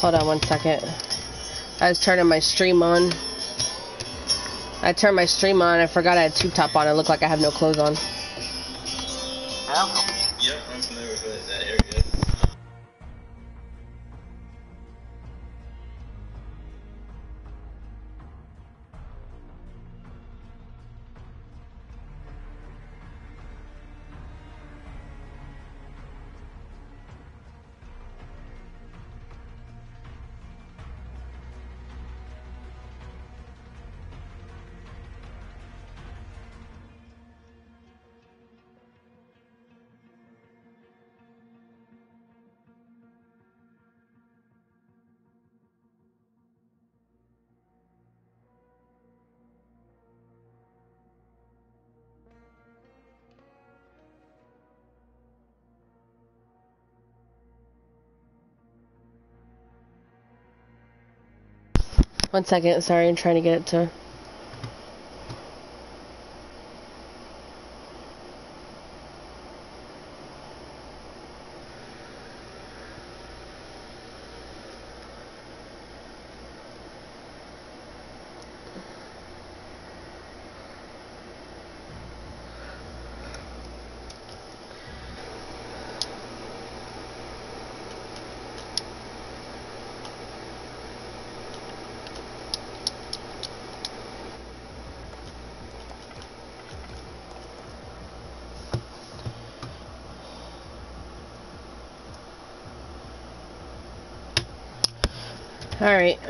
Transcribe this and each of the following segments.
Hold on one second. I was turning my stream on. I turned my stream on. I forgot I had tube top on. It looked like I have no clothes on. One second. Sorry, I'm trying to get it to. All right.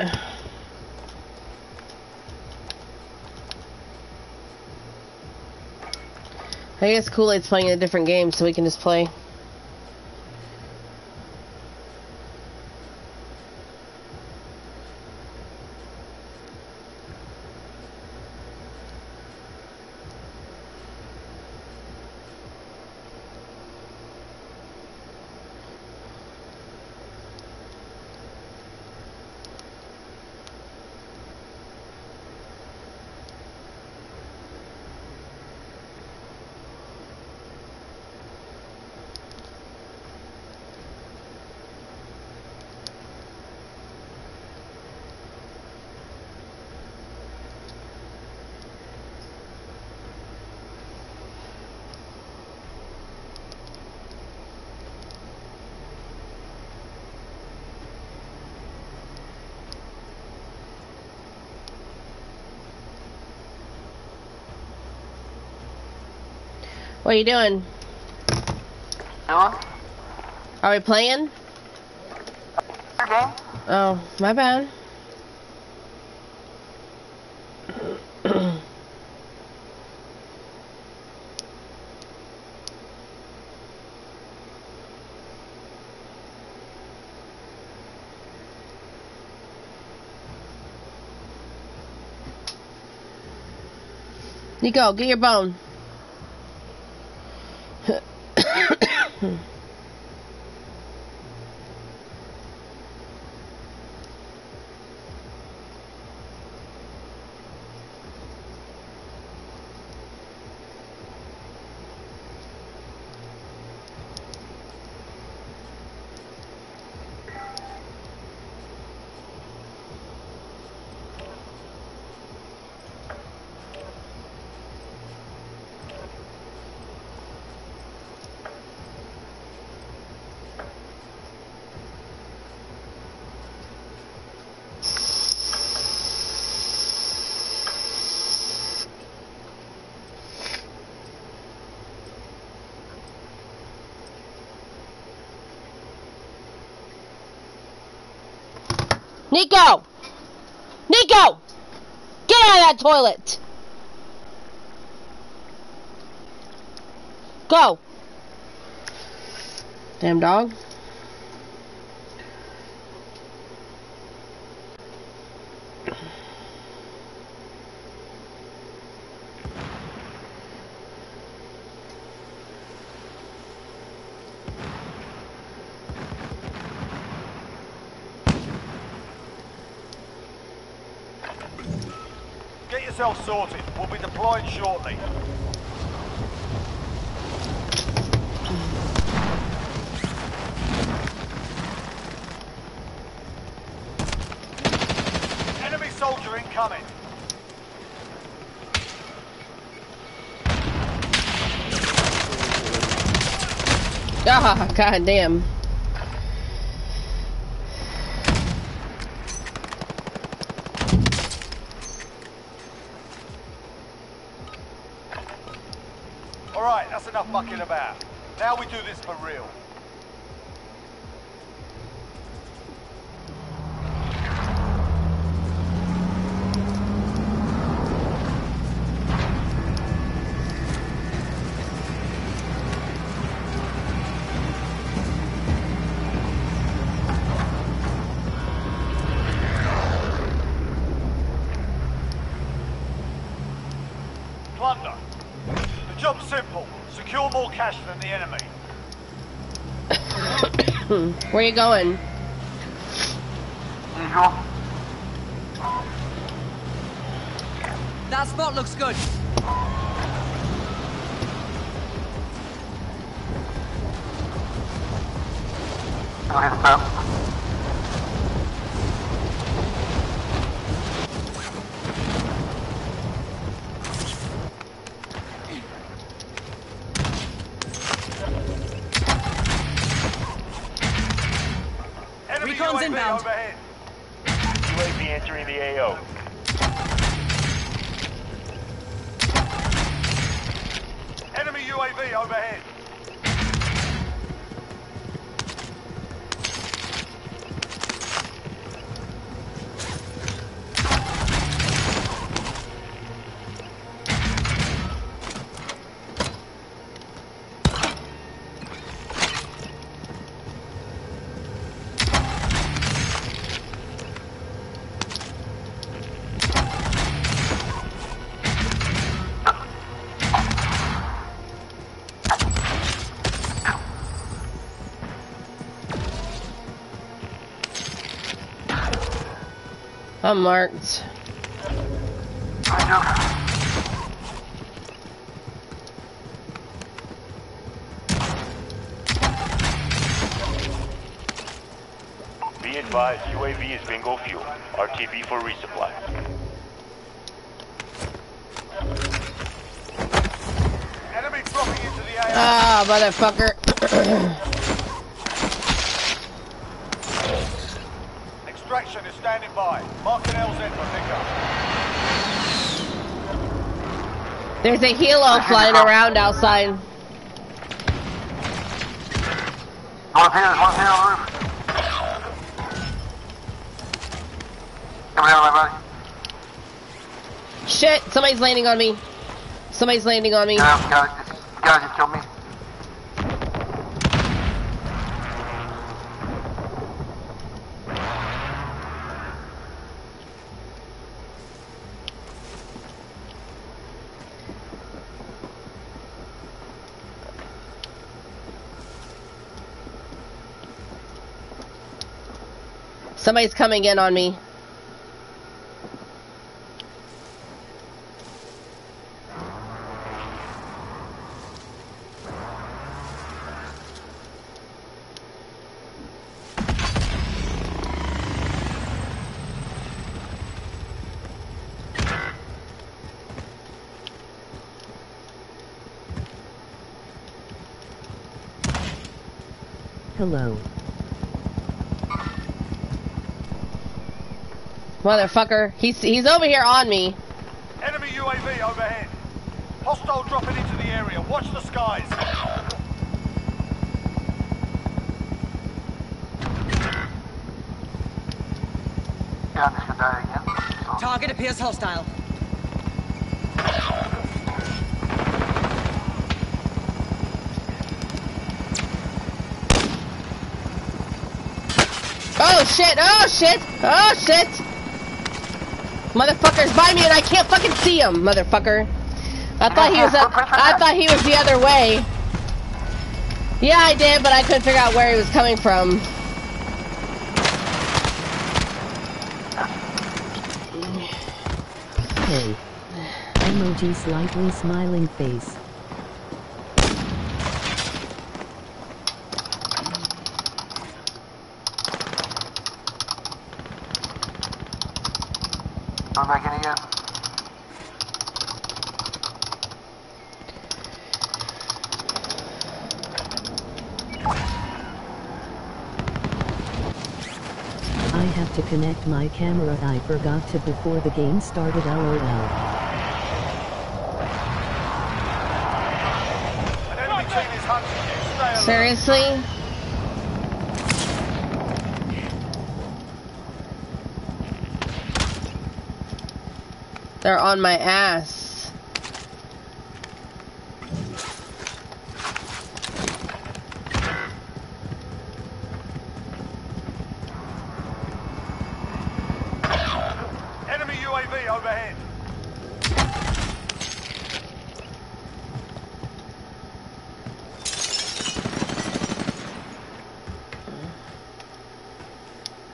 I guess Kool-Aid's playing a different game, so we can just play. What are you doing? Doing? Are we playing? Okay. Oh, my bad. Nico, get your bone. Hmm. Nico! Nico! Get out of that toilet! Go! Damn dog. sorted. We'll be deployed shortly. Enemy soldier incoming. Ah, goddamn. Where you going? That spot looks good. I'm marked. Be advised, UAV is bingo fuel. RTB for resupply. Enemy dropping into the AO. Ah, motherfucker. Extraction is standing by. Marking LZ for pickup. There's a helo flying around outside. One here, one here on the roof. Down, my buddy. Shit, somebody's landing on me. Somebody's landing on me. Yeah, guy just, guy just killed me. Somebody's coming in on me. Hello. Motherfucker. He's he's over here on me. Enemy UAV overhead. Hostile dropping into the area. Watch the skies. Yeah, I'm just gonna die again. So, Target appears hostile. Oh shit! Oh shit! Oh shit! Motherfucker's by me and I can't fucking see him, motherfucker. I thought he was up, I thought he was the other way. Yeah, I did, but I couldn't figure out where he was coming from. Hey. Emoji slightly smiling face. Going back in again. I have to connect my camera. I forgot to before the game started. LOL. Seriously? They're on my ass. Enemy UAV overhead.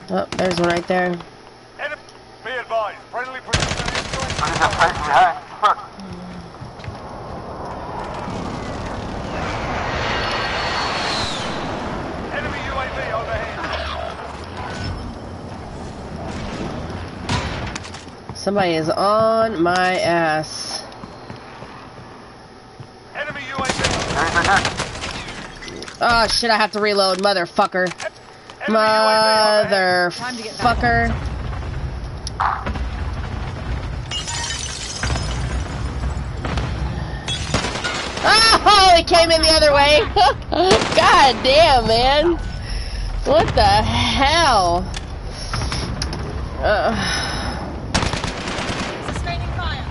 Oh, there's one right there. Enemy. Be advised. Friendly precision intel. Look at that place behind. Look. Enemy UAV overhead. Somebody is on my ass. Enemy UAV. There's right. Oh shit, I have to reload, motherfucker. Enemy UAV overhead. Time to get back. Motherfucker. Oh, he came in the other way. God damn, man. What the hell? Uh, Sustaining fire.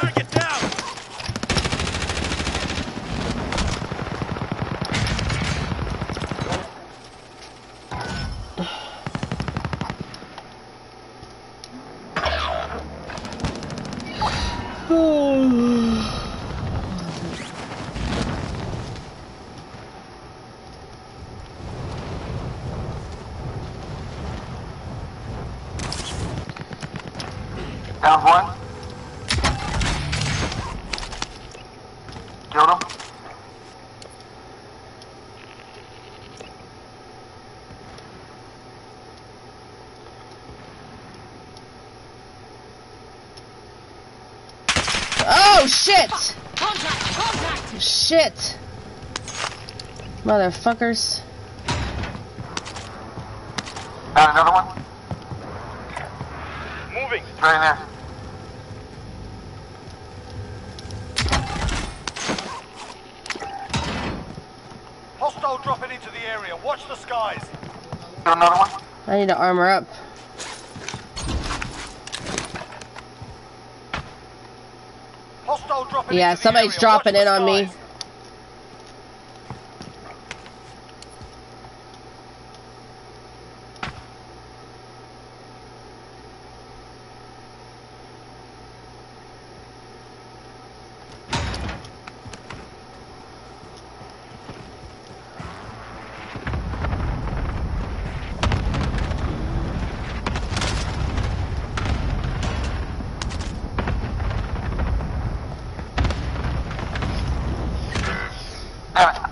Target down. Down one. Killed him. oh shit! Contact! Contact! Shit! Motherfuckers. Found another one. Moving. It's right in there. Hostile dropping into the area. Watch the skies. Killed another one. I need to armor up. Hostile dropping Yeah, somebody's dropping in on me. skies. Damn it.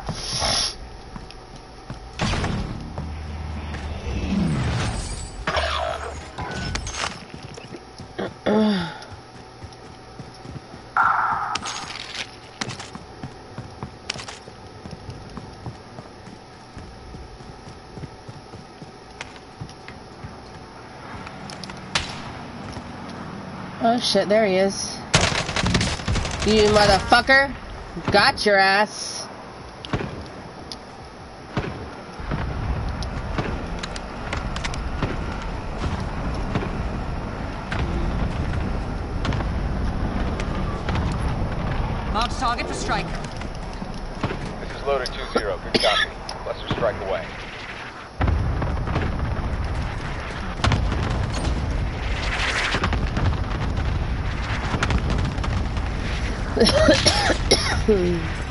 Oh shit, there he is. You motherfucker. Got your ass. Marked target for strike. This is loader 2-0. Good copy. Cluster strike away. Enemy soldier incoming. Damn it, man.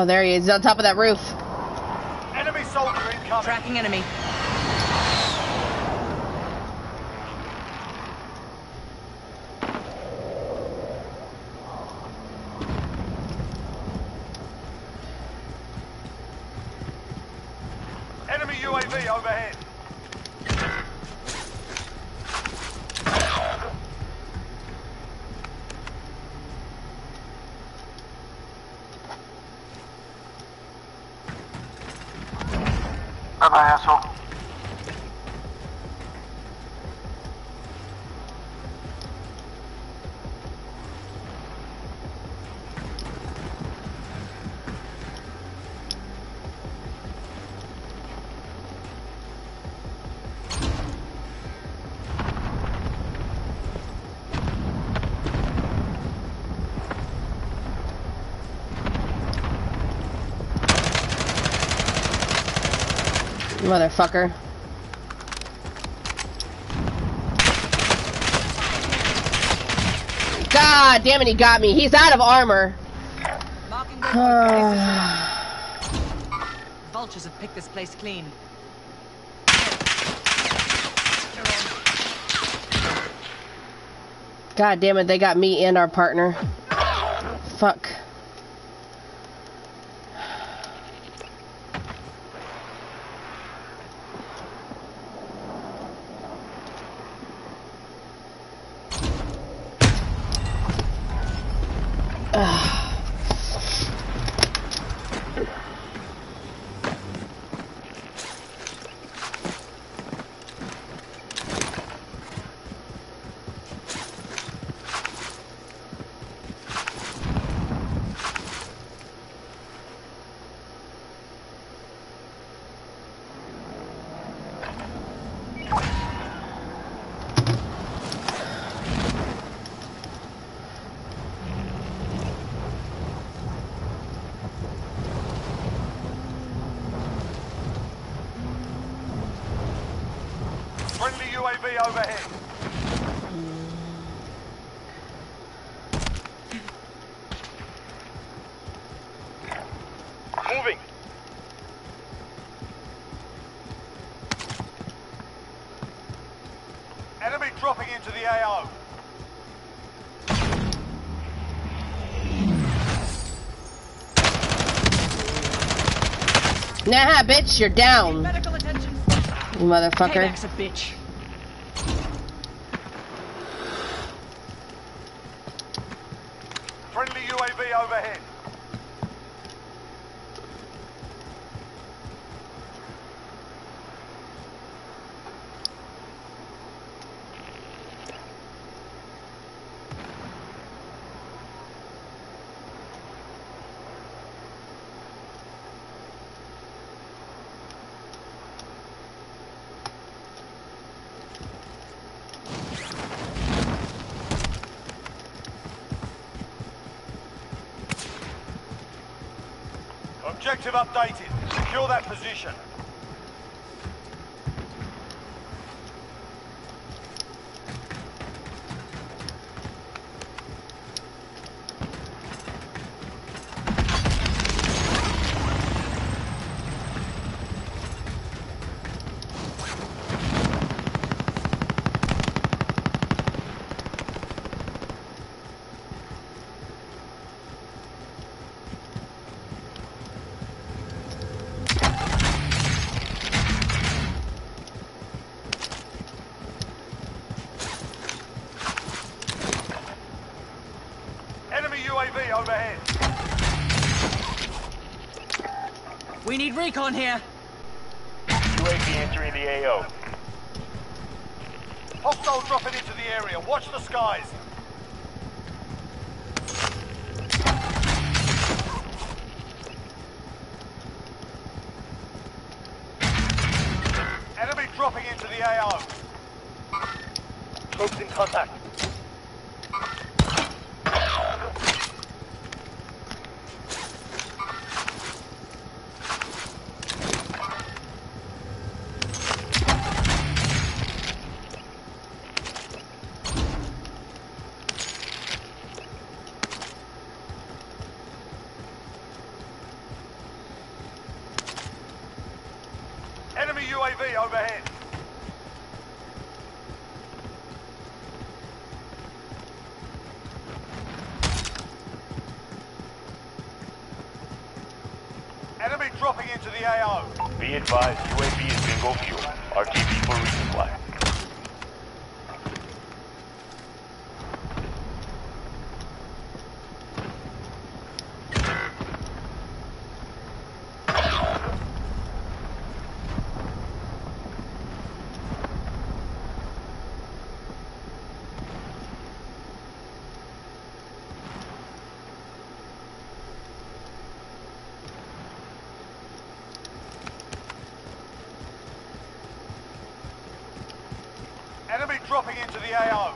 Oh, there he is. He's on top of that roof. Enemy soldier incoming. Tracking enemy. Enemy UAV overhead. Bye bye, asshole. Motherfucker. God damn it, he got me. He's out of armor. Marking good point. Vultures have picked this place clean. God damn it, they got me and our partner. Fuck. Friendly UAV overhead. Moving. Enemy dropping into the AO. Nah, bitch, you're down. You motherfucker. Payback's a bitch. Friendly UAV overhead. Objective updated. Secure that position. Enemy UAV overhead. We need recon here. UAV entering the AO. Hostile dropping into the area. Watch the skies. Enemy dropping into the AO. Troops in contact. Enemy UAV overhead. Enemy dropping into the AO. Be advised, UAV is bingo fuel. RTB for resupply. Enemy dropping into the AO.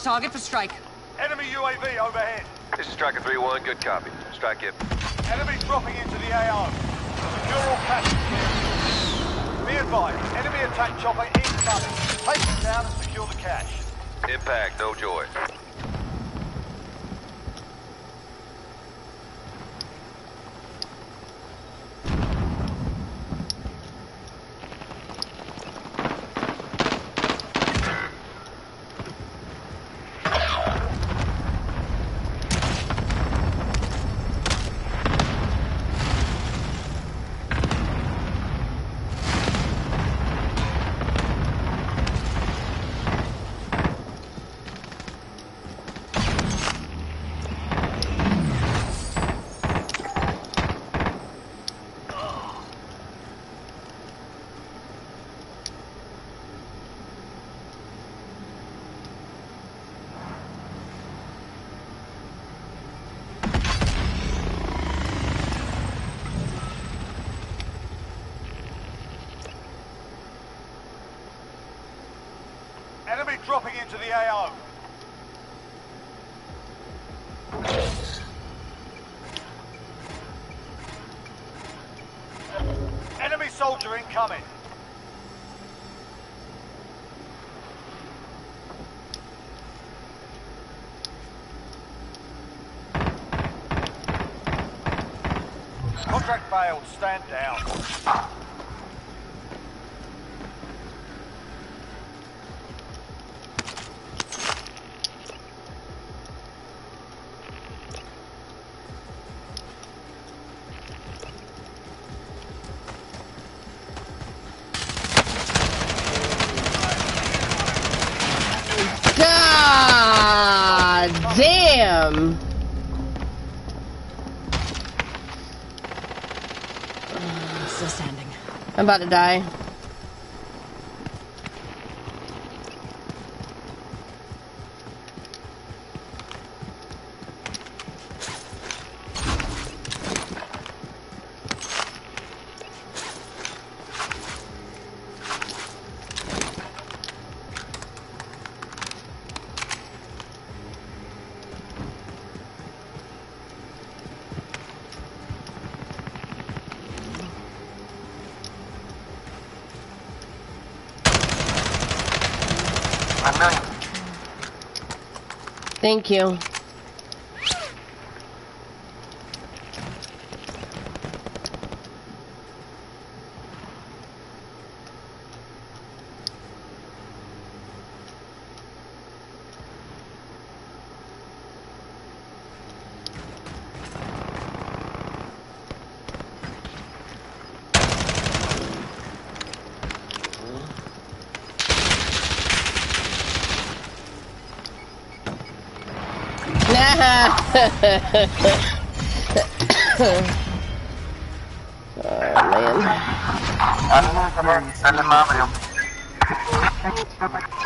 Marked target for strike. Enemy UAV overhead. This is Striker 3-1, good copy. Strike it. Enemy dropping into the AO. Secure all passengers. Be advised, enemy attack chopper incoming. Take it down and secure the cache. Impact, no joy. Enemy dropping into the AO. Enemy soldier incoming. Contract failed. Stand down. About to die. Thank you. oh, man. Ano naman sa mga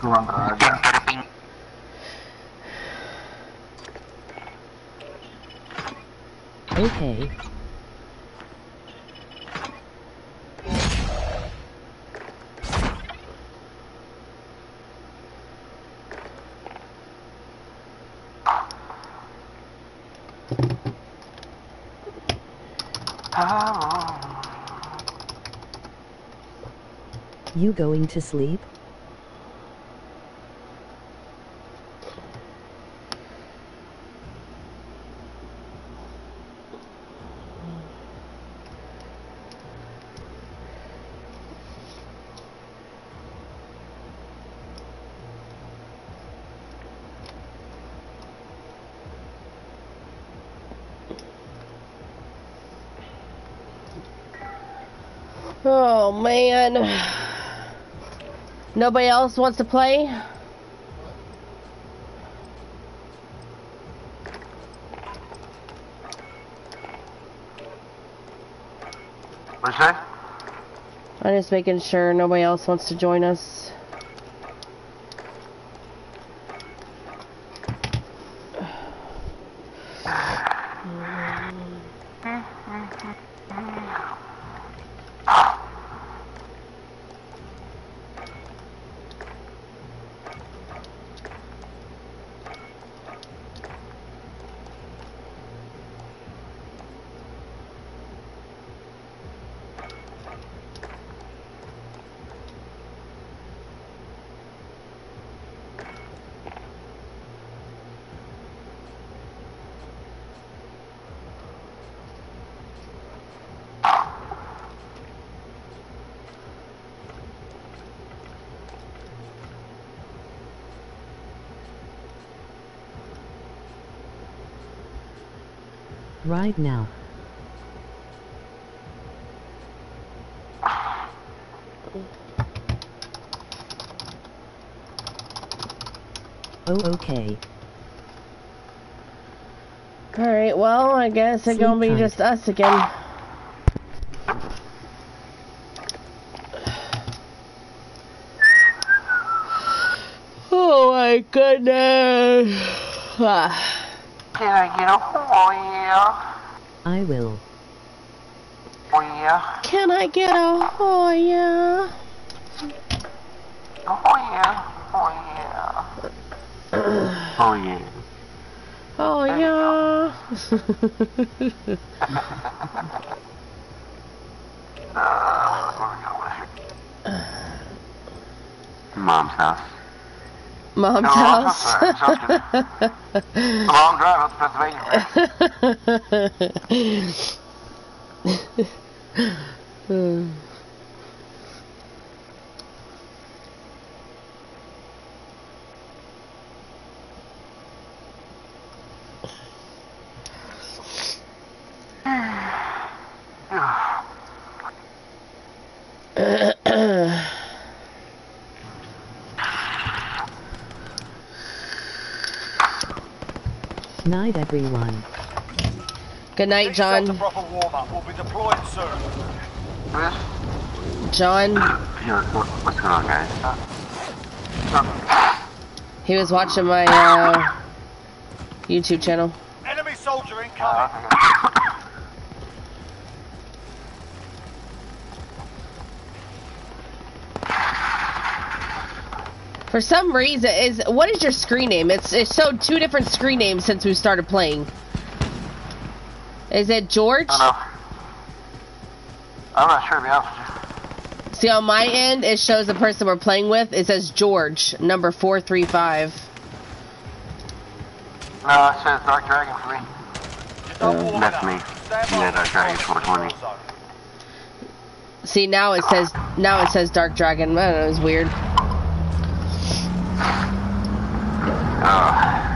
Tuan Raja. Okay. You going to sleep? Oh man. Nobody else wants to play? What'd you say? I'm just making sure nobody else wants to join us. Right now. Oh, okay. Alright, well, I guess it's gonna be tight. just us again. Oh my goodness. Ah. Can I get a oh yeah? I will. Oh yeah? Can I get a oh yeah? Oh yeah? Oh yeah? oh yeah. Oh yeah. Mom's house. Mom's No, house. I'm sorry, A long drive up to Pennsylvania. Night, everyone. Good night, Next up, the John. proper warm-up. We'll be deployed soon. John, uh, what's going on, guys? Uh, he was watching my uh, YouTube channel. Enemy soldier incoming. Uh-huh. For some reason, is what is your screen name? It's it's showed two different screen names since we started playing. Is it George? I don't know. I'm not sure, to be honest with you. See, on my end, it shows the person we're playing with. It says George, number 435. No, it says Dark Dragon for me. You're done warming that's me. Yeah, Dark Dragon 420. the war zone. See, now it says now it says Dark Dragon. I don't know, it's weird. Uh,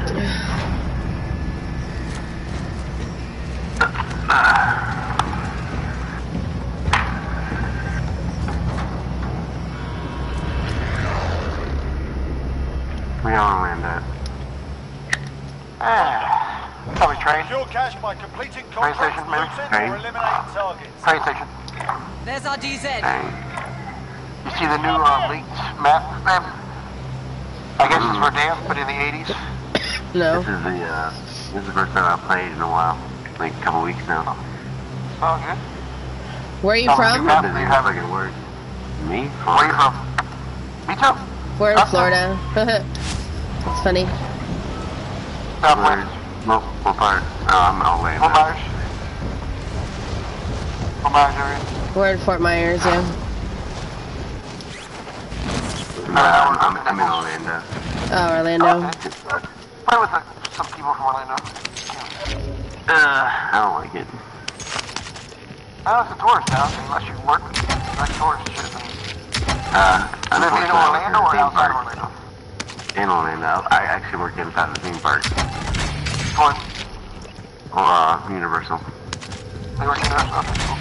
we all land that. Ah, probably train. Secure cash by completing Train contracts, station, maybe? looting, Train. or eliminating targets. Train station. There's our DZ. Dang. You see the new uh, leaked map. I guess it's Verdansk, but in the 80s. No. This is the uh, this is the first time I've played in a while, like a couple weeks now. Oh, good. Where are you Oh, from? you have- you have like a word. Me? Where are you from? Me too. We're in Awesome. Florida. it's funny. Southwest. No, what part? Oh, I'm all the way. What part? Myers area. We're in Fort Myers, yeah. No, I'm, I'm, I'm in Orlando. Oh, Orlando. Okay. Play with the, some people from Orlando. Uh, I don't like it. Oh, it's a tourist town, unless you work like tourists. Should have been. Uh, Live in I Orlando work or in a outside theme of park. Orlando? In Orlando. I actually work inside the theme park. One. Uh, Universal. They work in there. Okay, cool.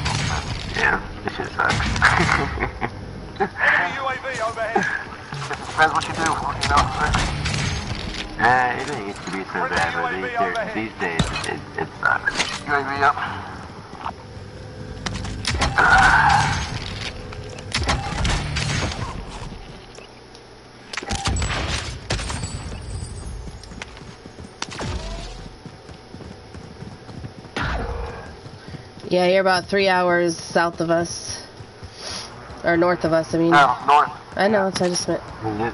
Yeah, this shit sucks. Enemy UAV overhead. It depends what you do, you know. Uh, it didn't used to be so bad, but these, days- these days, it, it sucks. UAV up. Yeah, you're about three hours south of us. Or north of us, I mean. No, north. I know, it's I just meant. Is it?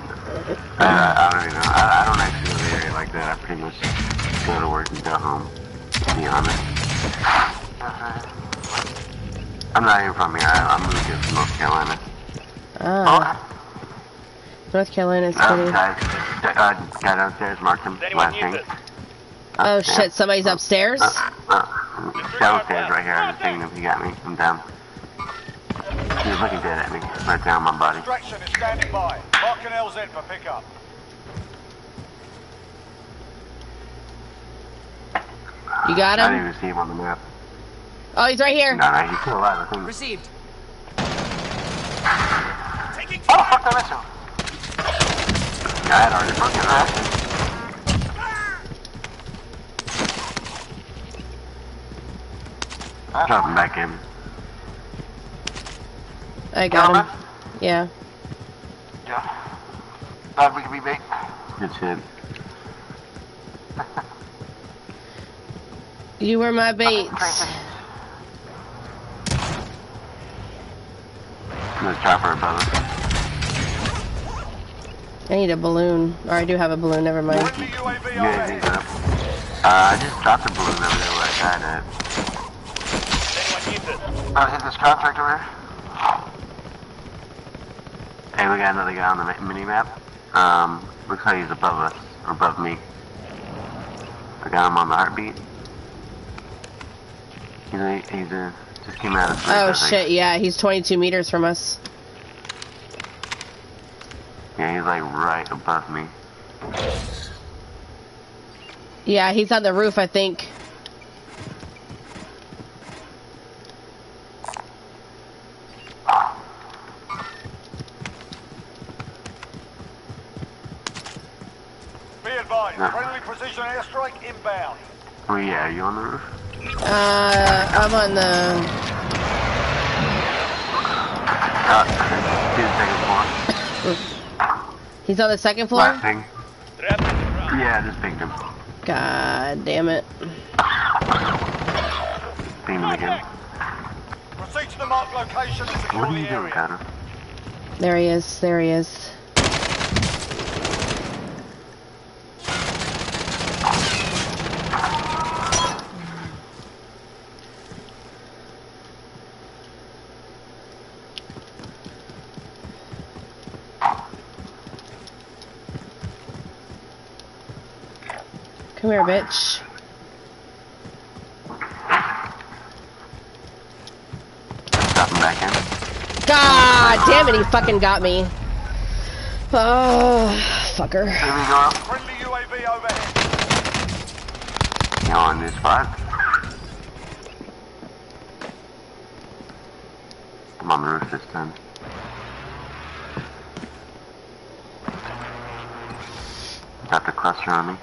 I, I don't even know. I, I don't actually know the area like that. I pretty much go to work and go home, to be honest. I'm not even from here. I, I moved here from North Carolina. Ah. North Carolina's Uh, pretty. guys, uh, guy downstairs marked him last thing. Oh shit, somebody's upstairs? Uh, downstairs right here. I just seen him. He got me. I'm down. He was looking dead at me. Right down my body. Extraction is standing by. Marking LZ for pickup. You got him? I didn't even see him on the map. Oh, he's right here. No, no, he's still alive. I think. Received. Oh, fuck, I missed him. Yeah, I had already fucking asked Drop him back in. I got him. Yeah. Yeah. Glad we can be bait. Good shit. You were my bait. There's chopper above. I need a balloon. Or I do have a balloon, never mind. Friendly UAV Yeah, he's up. Uh, I just dropped a balloon over there where I died at. Anyone need this? Uh, hit this contract over here. Hey, we got another guy on the ma- mini-map. Um, looks like he's above us, or above me. I got him on the heartbeat. He's a, he's a, just came out of sleep, Oh shit, yeah, he's 22 meters from us. Yeah, he's like right above me. Yeah, he's on the roof, I think. Be advised. Friendly precision airstrike inbound. Oh yeah, are you on the roof? Uh, I'm on the. Uh, he's the second floor. He's on the second floor? Last thing. Yeah, just pinged him. God damn it. Pinged him again. Proceed to the marked location What are you doing, area. Connor? There he is, there he is. Here, bitch. Drop him back in. God damn it, he fucking got me. Oh, fucker. Friendly UAV overhead. You on this spot? I'm on the roof this time. Got the cluster on me.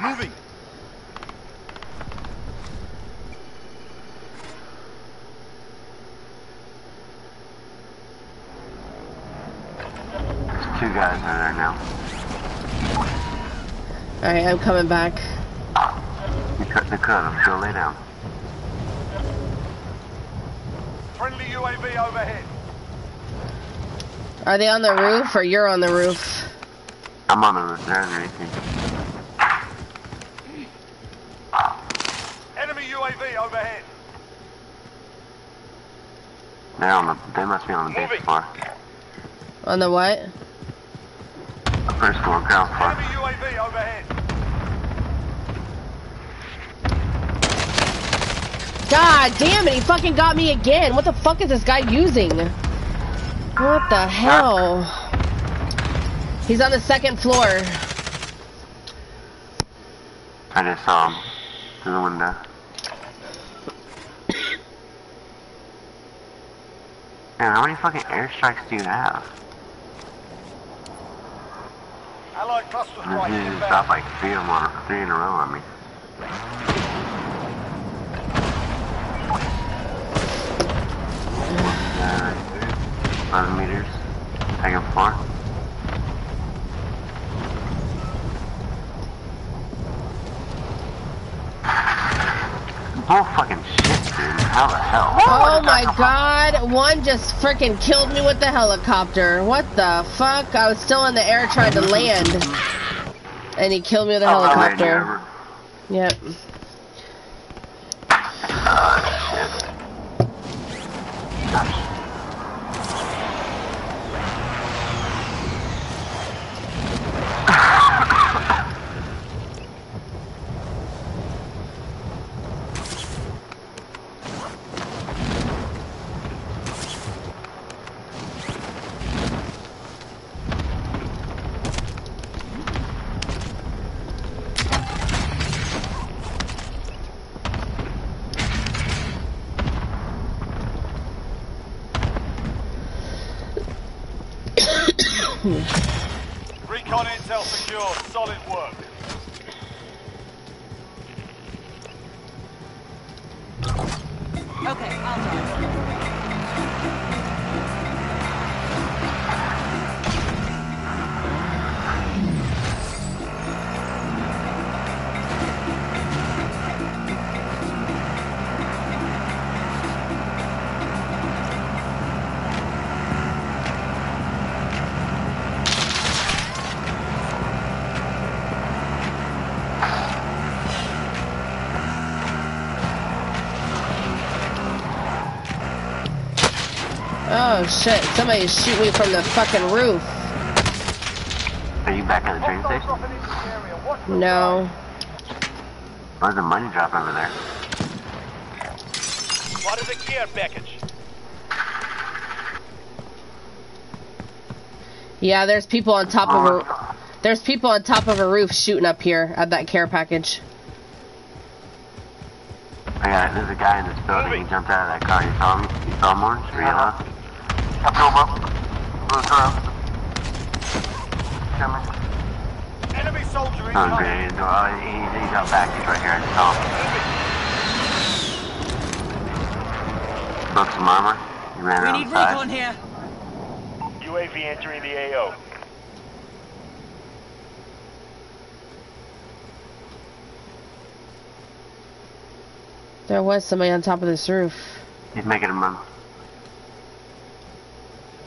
Moving. There's two guys are there now. Alright, I'm coming back. You cut the cut, I'm sure lay down. Friendly UAV overhead. Are they on the roof or you're on the roof? I'm on the roof, they're underneath. Enemy UAV overhead. They're on the. They must be on the base floor. On the what? The first floor, ground floor. Enemy UAV overhead. God damn it, he fucking got me again. What the fuck is this guy using? What the hell? He's on the second floor. I just saw him through the window. Man, how many fucking airstrikes do you have? Allied cluster This strike dude just dropped like three of them on, three in a row on me. Uh, 11 meters. Second floor. Bull fucking shit, dude. How the hell? Oh my god, one just freaking killed me with the helicopter. What the fuck? I was still in the air trying to land. And he killed me with a Oh, helicopter. Yep. Oh shit, somebody's shooting me from the fucking roof. Are you back at the train station? dropping into the area. The No. Where's the money drop over there? What is the care package? Yeah, there's people on top of a there's people on top of a roof shooting up here at that care package. Oh, I got there's a guy in this building. He jumped out of that car. You saw him? You saw him, Orange? Or yellow? I Enemy soldier incoming. great. He, he's out back. He's right here. I just saw him. Broke some armor. He ran We need the recon here. UAV entering the AO. There was somebody on top of this roof. He's making a run. Oh shit, I thought it was you. I thought it was him. I see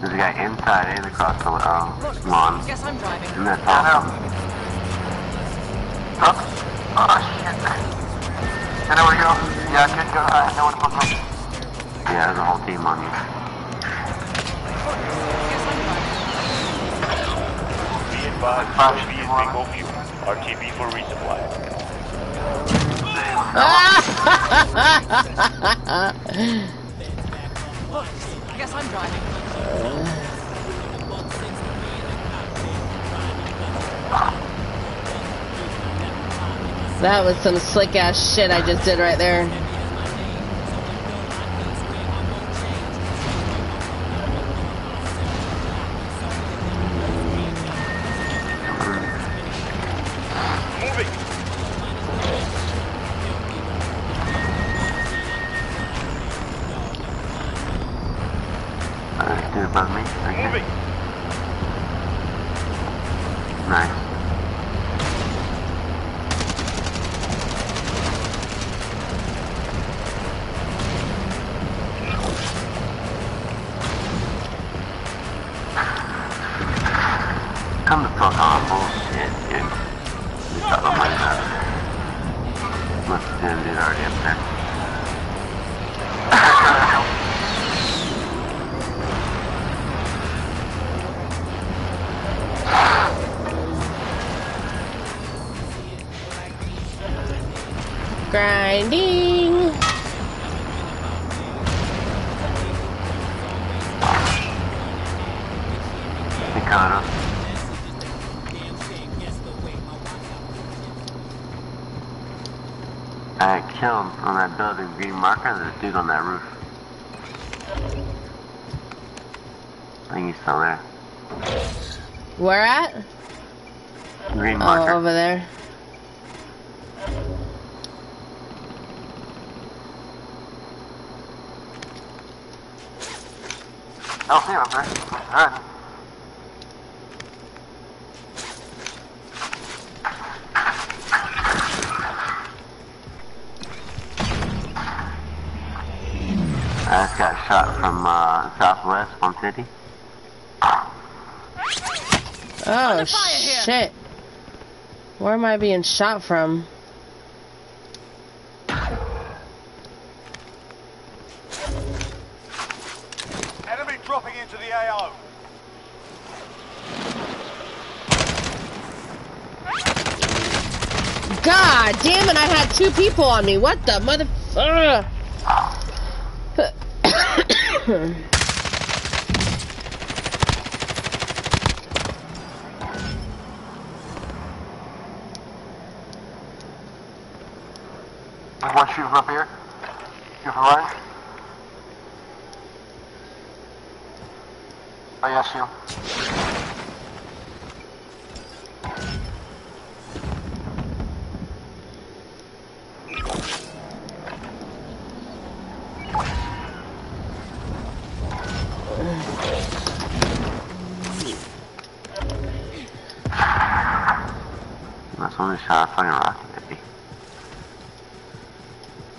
There's a guy inside and across the uh, lawn. Guess I'm driving. And that's I all. know. Up. Oh shit. I know where to go. Yeah, I could go. I know where to fuck up. Yeah, there's a whole team on you. Be advised, UAV is bingo fuel. RTB for resupply. Guess I'm driving. That was some slick ass shit I just did right there. Marker, there's a dude on that roof. I think he's still there. Where at? Green marker. Oh, over there. I'll see him up there. Alright. I just got shot from uh, southwest, 150. Oh, shit. Where am I being shot from? Enemy dropping into the AO. God damn it, I had two people on me. What the mother... Ugh. There's one shooting from up here. Shooting from right. Oh yeah, I see him. That's only shot a fucking rocket at me.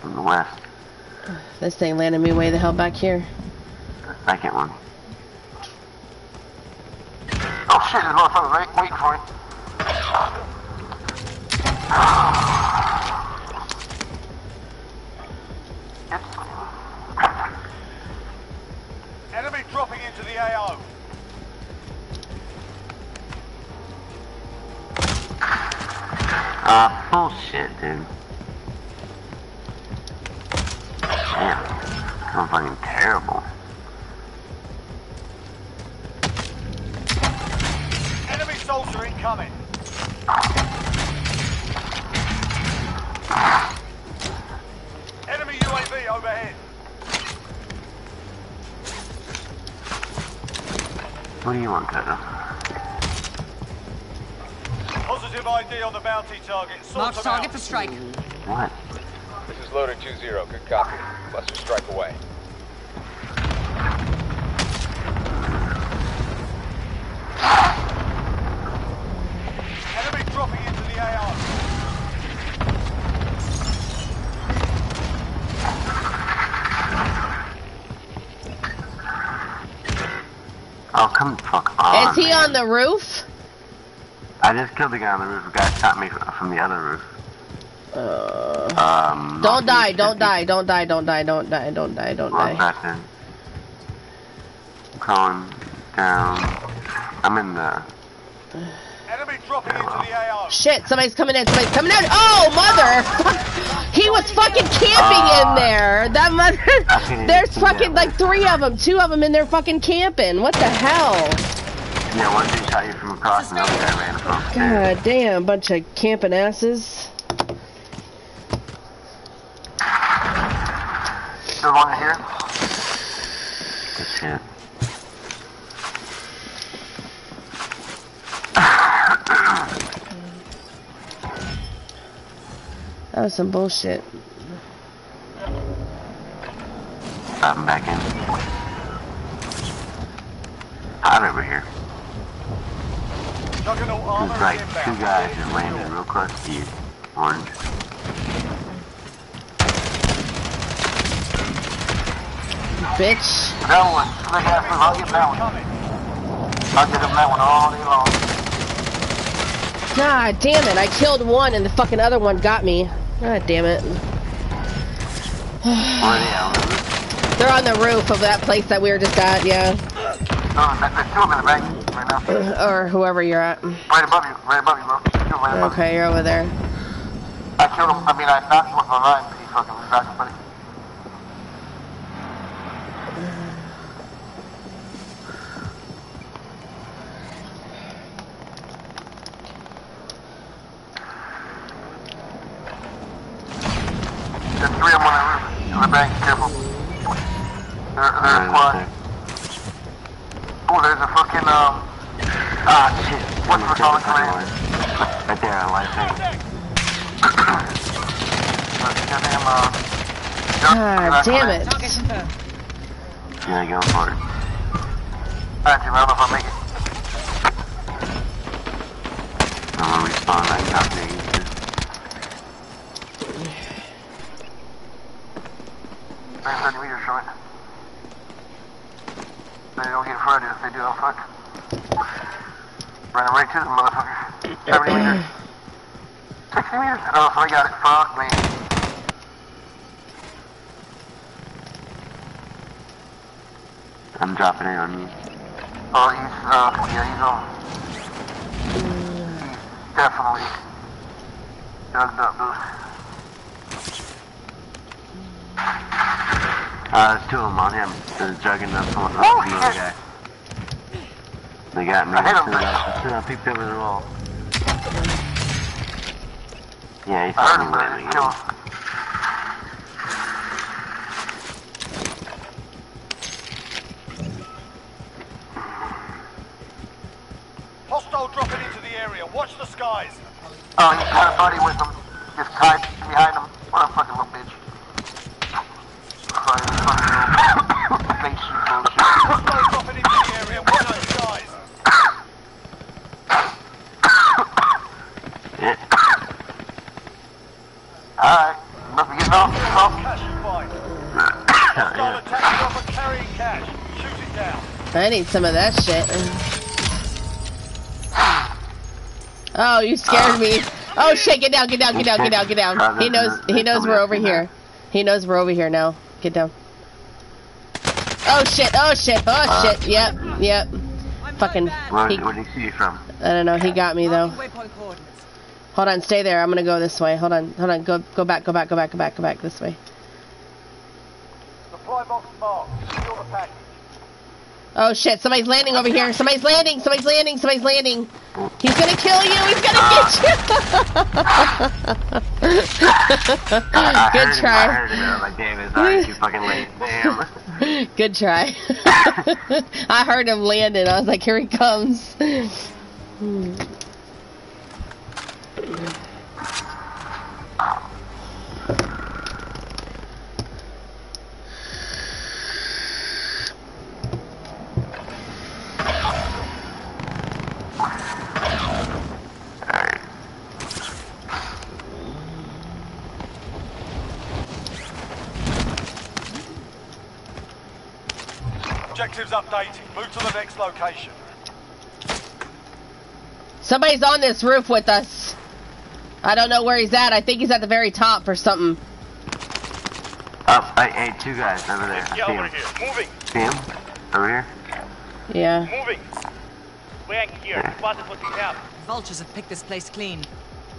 From the west. This thing landed me way the hell back here. The second one. Strike. What? This is loader 2-0. Good copy. Cluster strike away. Enemy dropping into the AO. Oh, come the fuck on. Is he on the roof? I just killed the guy on the roof. The guy shot me from the other roof. Uh, Um. don't die, northeast don't die, don't die, don't die, don't die, don't die, don't die. back then. I'm calling down. I'm in the. Enemy dropping into the AO. Shit, somebody's coming in, somebody's coming in. Oh, mother! He was fucking camping in there. That mother. There's fucking like three of them, two of them in there fucking camping. What the hell? Yeah, one dude shot you from across, and the guy ran from upstairs. God damn, bunch of camping asses. Some bullshit. I'm back in. I'm over here. There's like two guys that landed real close to you. Orange. Bitch. That one. Look at that. I'll get that one. I'll get him that one all day long. God damn it, I killed one and the fucking other one got me. God damn it. They're on the roof of that place that we were just at, yeah. Oh. Or whoever you're at. Right above you, right above you, bro. Right above. Okay, you're over there. I killed him. I mean, I knocked him with my line. He fucking was back, buddy. There's three of them on the roof. In the bank, careful. They're, they're a squad. Oh, there's a fucking, um... Ah, shit. What's the solid command? Right there, on life thing. Goddamn, uh... God damn it. Target confirmed. Yeah, go for it. Alright, Jim, I don't know if I'll make it. I'm gonna respawn that top thing. There's 30 meters from it. They don't get Friday if they do, I'll fuck. The motherfucker. 70 meters. 60 meters? Oh, so I got it. Fuck me. I'm dropping it on you. Oh, he's, uh, yeah, he's on. He's definitely drugged up, dude. Uh, there's two of them on him. There's jugging up someone else, Oh, another shit. guy. They got me. I hit him. As soon as I- as soon as I peeked over the wall. Yeah, he uh-huh. I heard him, but I landing. kill him. Hostile dropping into the area. Watch the skies. Oh, he's got a buddy with him. Just tied behind him. What a fucking little bitch. Fucking, fucking little face shoot bullshit. Hostile dropping into the area. Watch the skies. Yeah. Alright, must be getting off. off. Cash and find. Hostile yeah. attack dropper carrying cash. Shoot it down. I need some of that shit. Oh, you scared me. Oh shit, get down, get down, get down, get down, get down. He knows he knows we're over here. He knows we're over here now. Get down. Oh shit, oh shit, oh uh, shit. Yep, yep. Fucking. Where, he, where did he see you from? I don't know, he got me though. Marking Waypoint coordinates. Hold on, stay there. I'm gonna go this way. Hold on, hold on, go go back, go back, go back, go back, go back this way. Supply box marked. Secure the package. Oh shit, somebody's landing over here. Somebody's landing, somebody's landing, somebody's landing. He's gonna kill you, he's gonna get you. I Good heard him, I try. heard was like, damn, it's already too fucking late. Damn. Good try. I heard him landing. I was like, here he comes. Alright. Objectives updated. Move to the next location. Somebody's on this roof with us. I don't know where he's at. I think he's at the very top or something. Oh, I, hey, two guys over there. I Get see over him. here. Moving. See him? Over here? Yeah. Moving. Wang here. Yeah. Spotted what we have. Vultures have picked this place clean.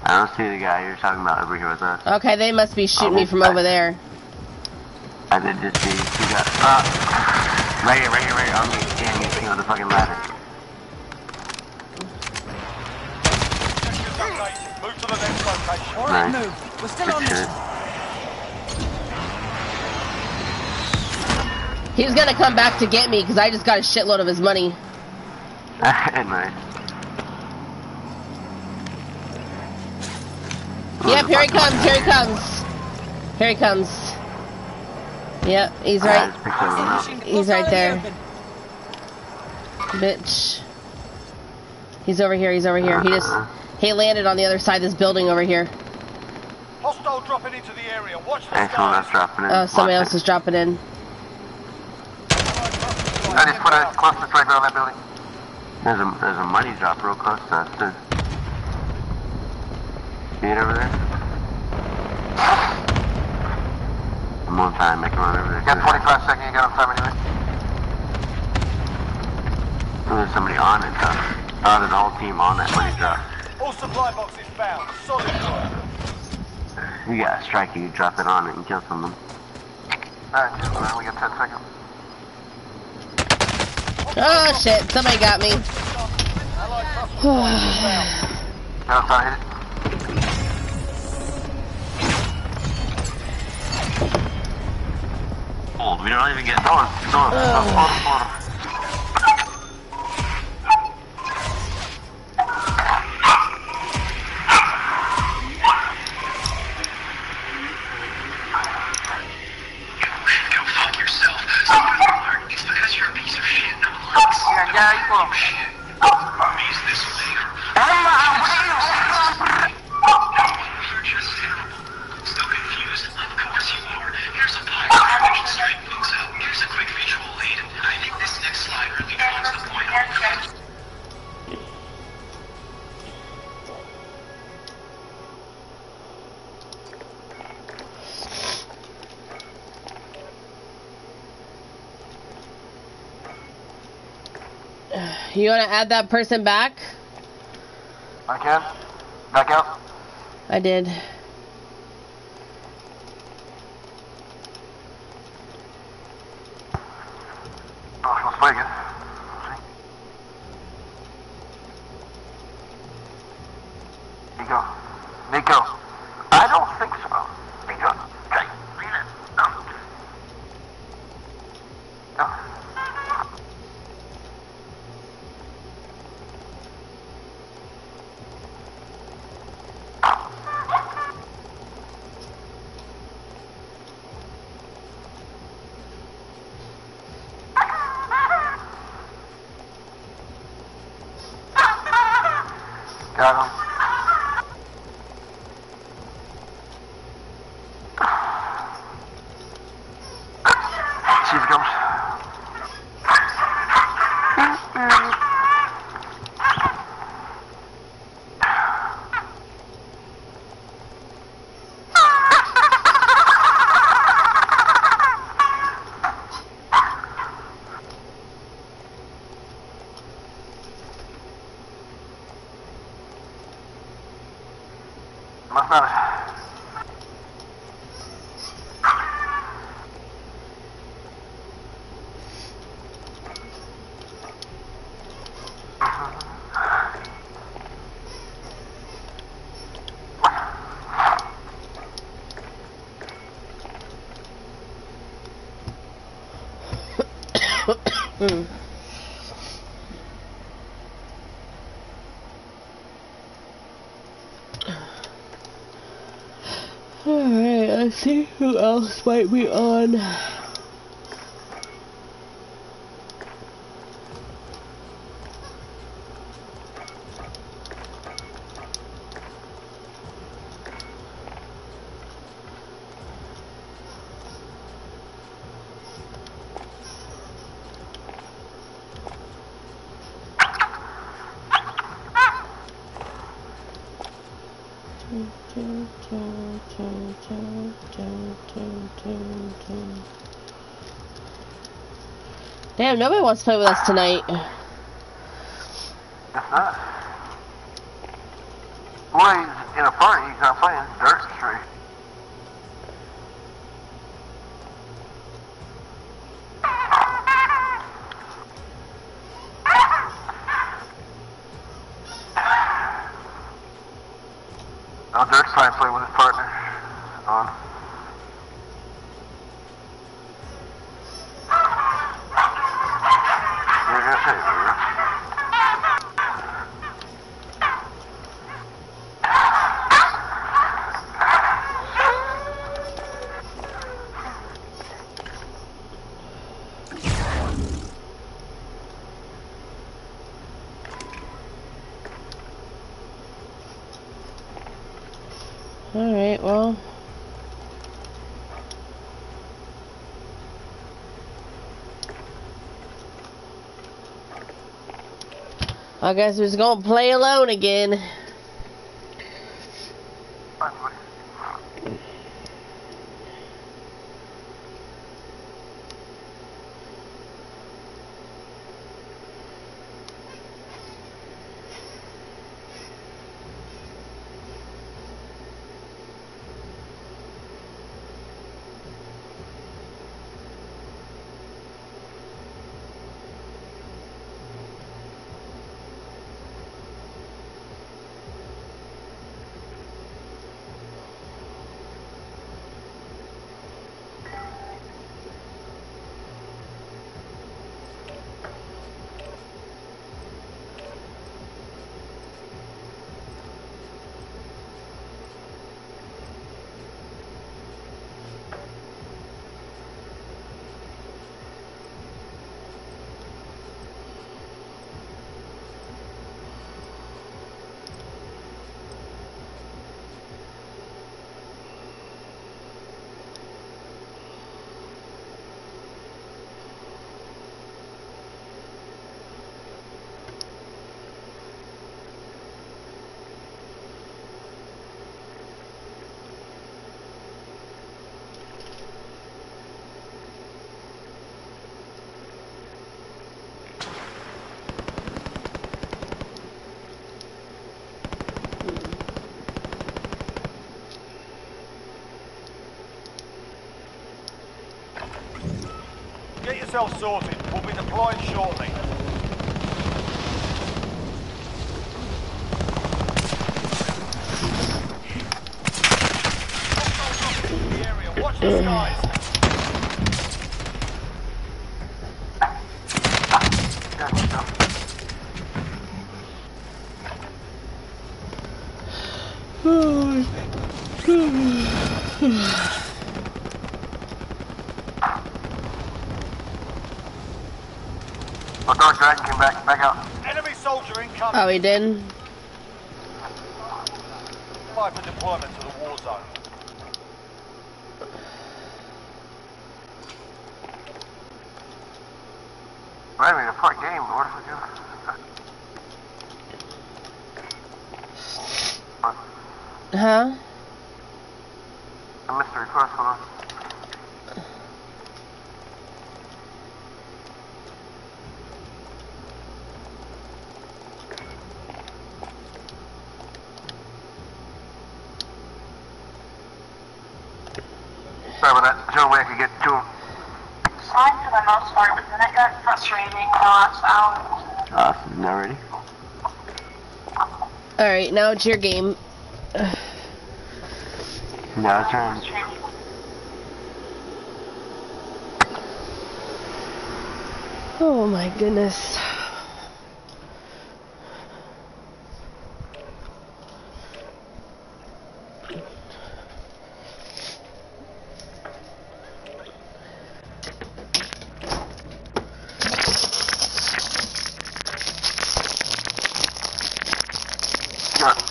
I don't see the guy you're talking about over here with us. Okay, they must be shooting me from over there. I did just see two guys. Uh, right here, right here, right here. On me. Damn, you on the fucking ladder. Objectives updated. Move to the next location. All right, move. We're still on shit. mission. He's gonna come back to get me because I just got a shitload of his money. nice. Yep, here he comes, here he comes. Here he comes. Yep, he's right. just picked over him up. Machine He's right there. Bitch. He's over here, he's over here. He just uh-huh. he landed on the other side of this building over here. Hostile dropping into the area. Watch the Hey, someone else skies. dropping in. Oh, somebody Watch else it. is dropping in. I just put a cluster striker on that building. There's a, there's a money drop real close to us, too. See it over there? I'm on time, make a run over there. You got 25 seconds, you got enough time anyway. Oh, there's somebody on it, though. Oh, there's a whole team on that money drop. All supply boxes found. Solid work. You got a strike, you drop it on it and kill someone. Alright, well, we got 10 seconds. Oh shit, somebody got me. Now it's not hit it. Oh, we don't even get north. North, north, north, You wanna add that person back? I can. Back out. I did. Oh, let's play again. Nico. Nico. I don't think so. Nico. Okay. Read it. No. No. Got him. See if it comes. Must not have. Hmm. Alright, let's see who else might be on. Damn, nobody wants to play with us tonight. Guess not. Well, he's in a party, he's not playing. Dirt's free. Oh, Dirt's trying to play with his partner. On. Yeah, that's it, bro. Alright, well. I guess we're just gonna play alone again. Celso. Back, back out. Enemy soldier incoming. Oh, he did? Apply for deployment to the war zone. Wait a minute, a part game, what if we do? Huh? I missed the request, hold on. Sorry about that. There's no way I could get to him. Fine most part, but then it got frustrating the last hour. Awesome, now ready? Alright, now it's your game. Now it's turn. Oh my goodness. You got,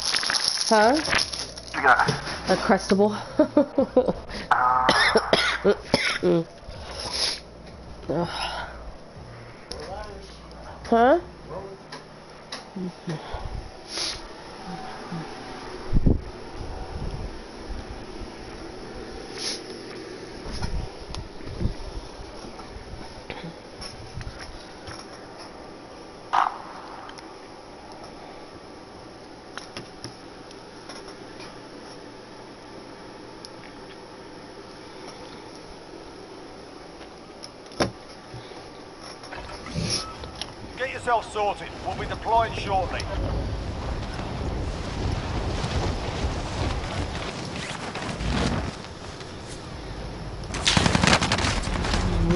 Huh? you got. A crustable. Mm. Ugh. huh? Get yourself sorted. We'll be deploying shortly.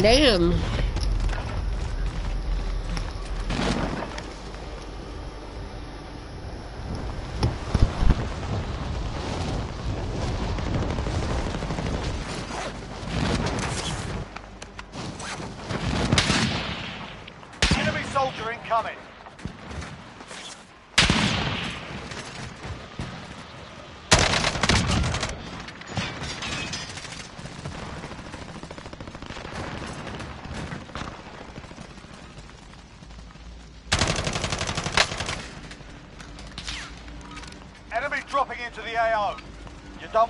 Damn. Enemy soldier incoming. Enemy dropping into the AO. You're done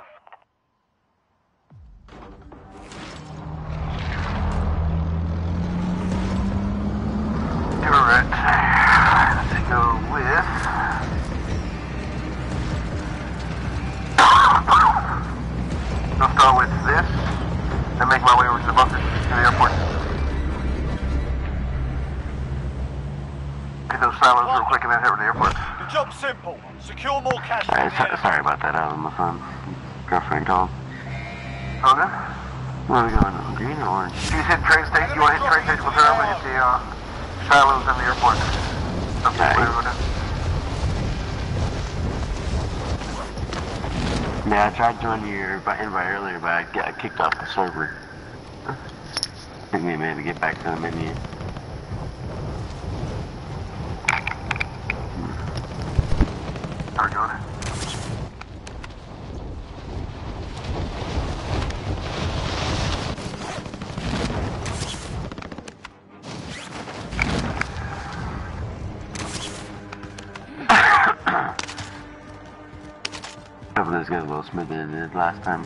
I got kicked off the server. Took me a minute to get back to the menu. How we doing? Hopefully this goes a little smoother than it did last time.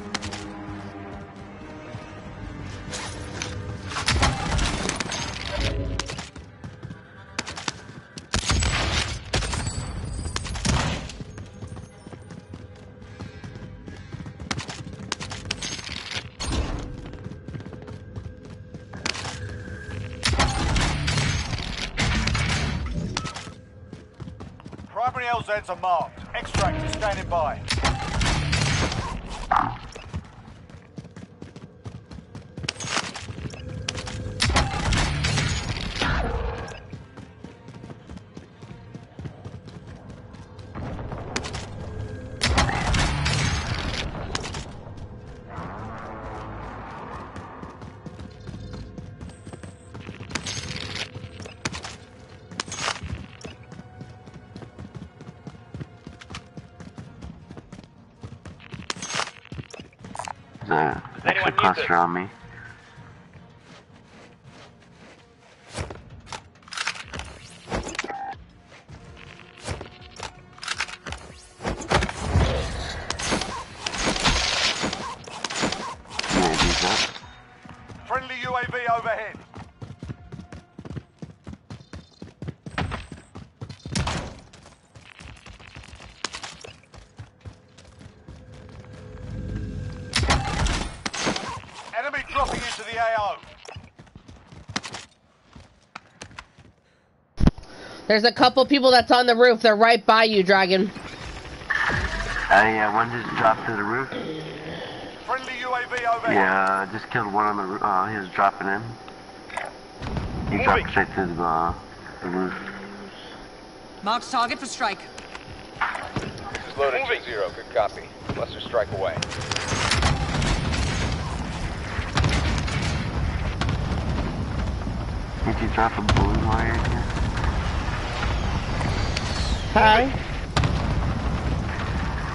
On me. There's a couple people that's on the roof. They're right by you, Dragon. Uh, yeah, one just dropped to the roof. Friendly UAV overhead. Yeah, just killed one on the roof. Uh, he was dropping in. He dropped straight to the, uh, the roof. Marked target for strike. This is loaded 2-0. Good copy. Cluster strike away. Did you drop a balloon while you're here? Hi.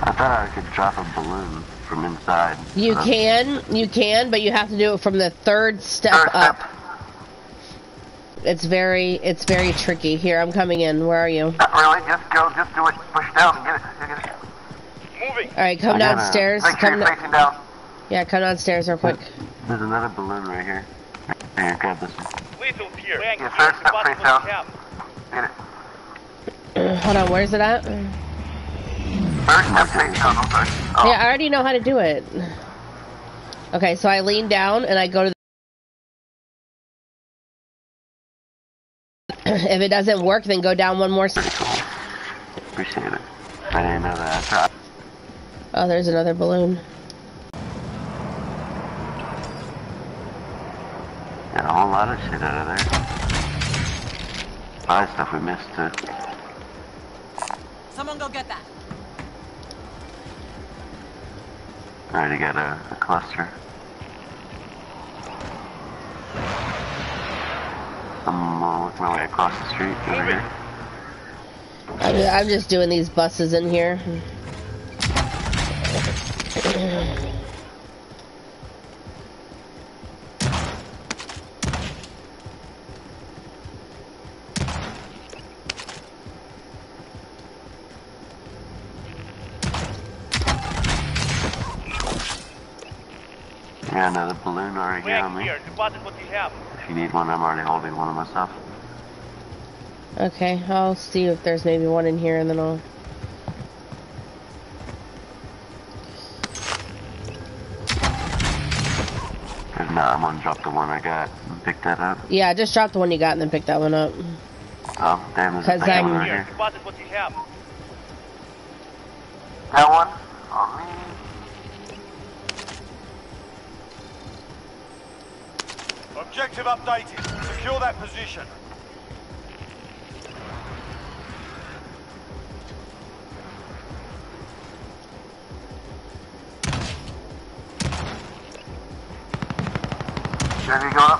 I thought I could drop a balloon from inside. You Uh, can, you can, but you have to do it from the third step Third up. step. It's very, it's very tricky. Here, I'm coming in. Where are you? Not really. Just go. Just do it. Push down and get it. Get it. Moving. All right, come I gotta- downstairs. Make sure Come, you're facing down. yeah, come downstairs real quick. There's another balloon right here. Here, grab this one. Lethal here. Yeah, third step face down. Hold on, where's it at? Yeah, I already know how to do it. Okay, so I lean down and I go to. The if it doesn't work, then go down one more. Appreciate it. I didn't know that. Oh, there's another balloon. Got a whole lot of shit out of there. A lot of stuff we missed too. Someone go get that. Already got a, a cluster. I'm uh, working my way across the street over here. I'm, I'm just doing these buses in here. Balloon here me. Deposit what you have. If you need one, I'm already holding one of myself. Okay, I'll see if there's maybe one in here, and then I'll. If not, I'm gonna drop the one I got and pick that up. Yeah, just drop the one you got and then pick that one up. Oh, damn, there's a 'Cause second I'm- one right here. Deposit what you have. That one Objective updated. Secure that position. Chevy go.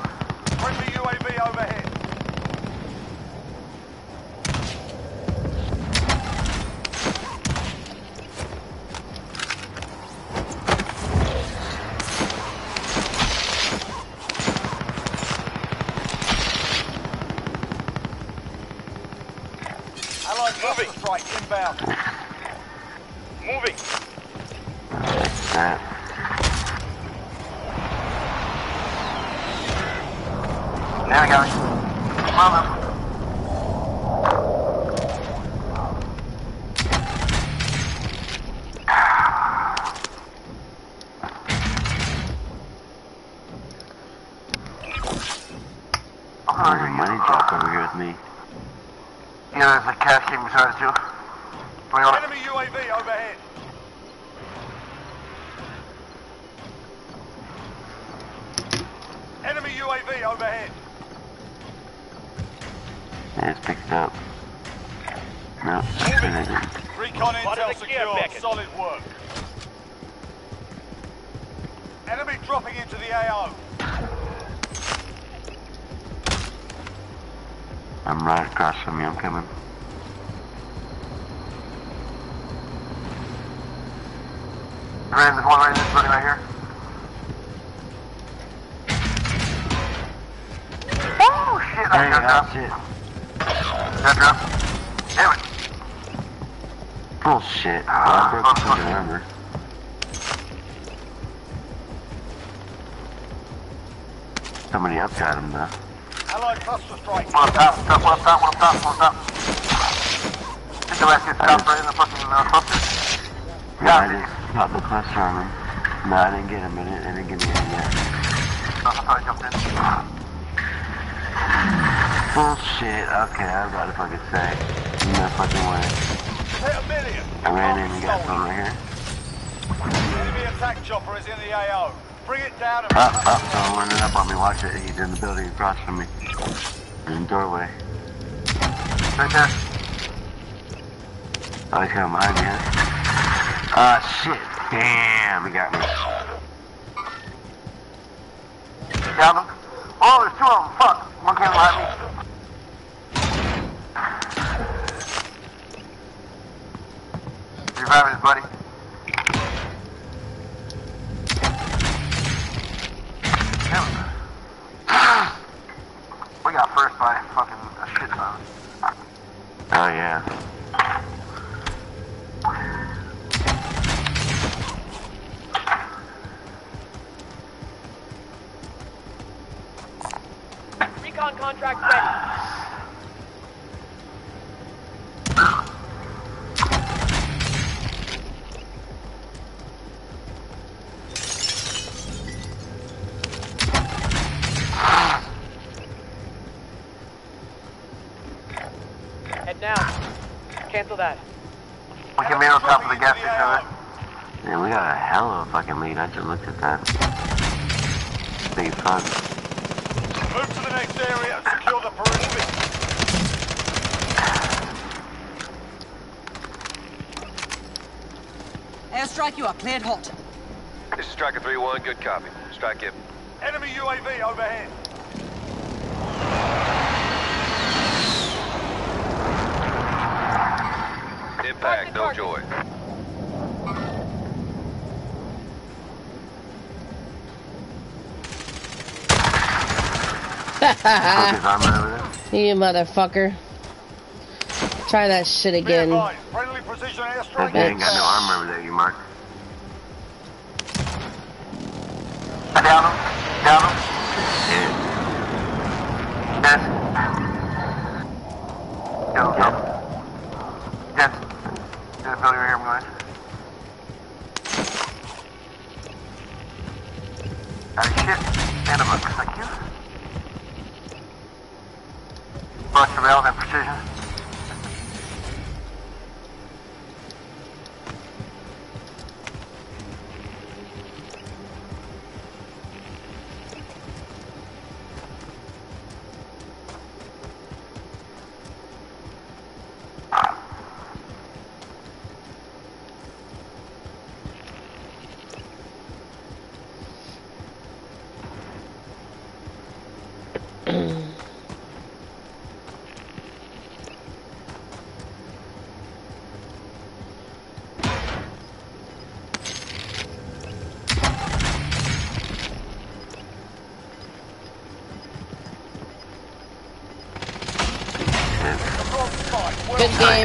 me. There's a doorway. Right there. I like how mine is. Ah, uh, shit. Damn, he got me. Got him. Oh, there's two of them. Fuck. One can't behind me. Revive his buddy. Cleared hot. This is Striker 3-1, good copy. Strike it. Enemy UAV overhead. Impact, no joy. you motherfucker. Try that shit again. That bitch.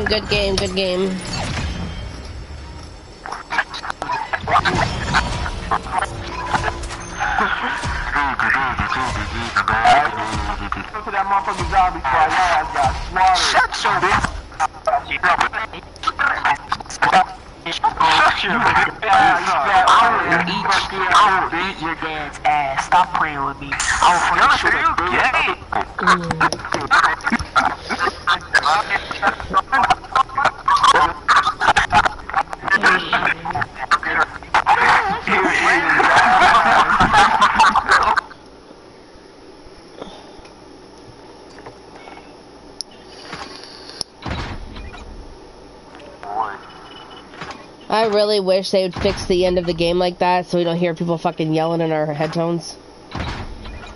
good game, good game. I really wish they would fix the end of the game like that so we don't hear people fucking yelling in our headphones.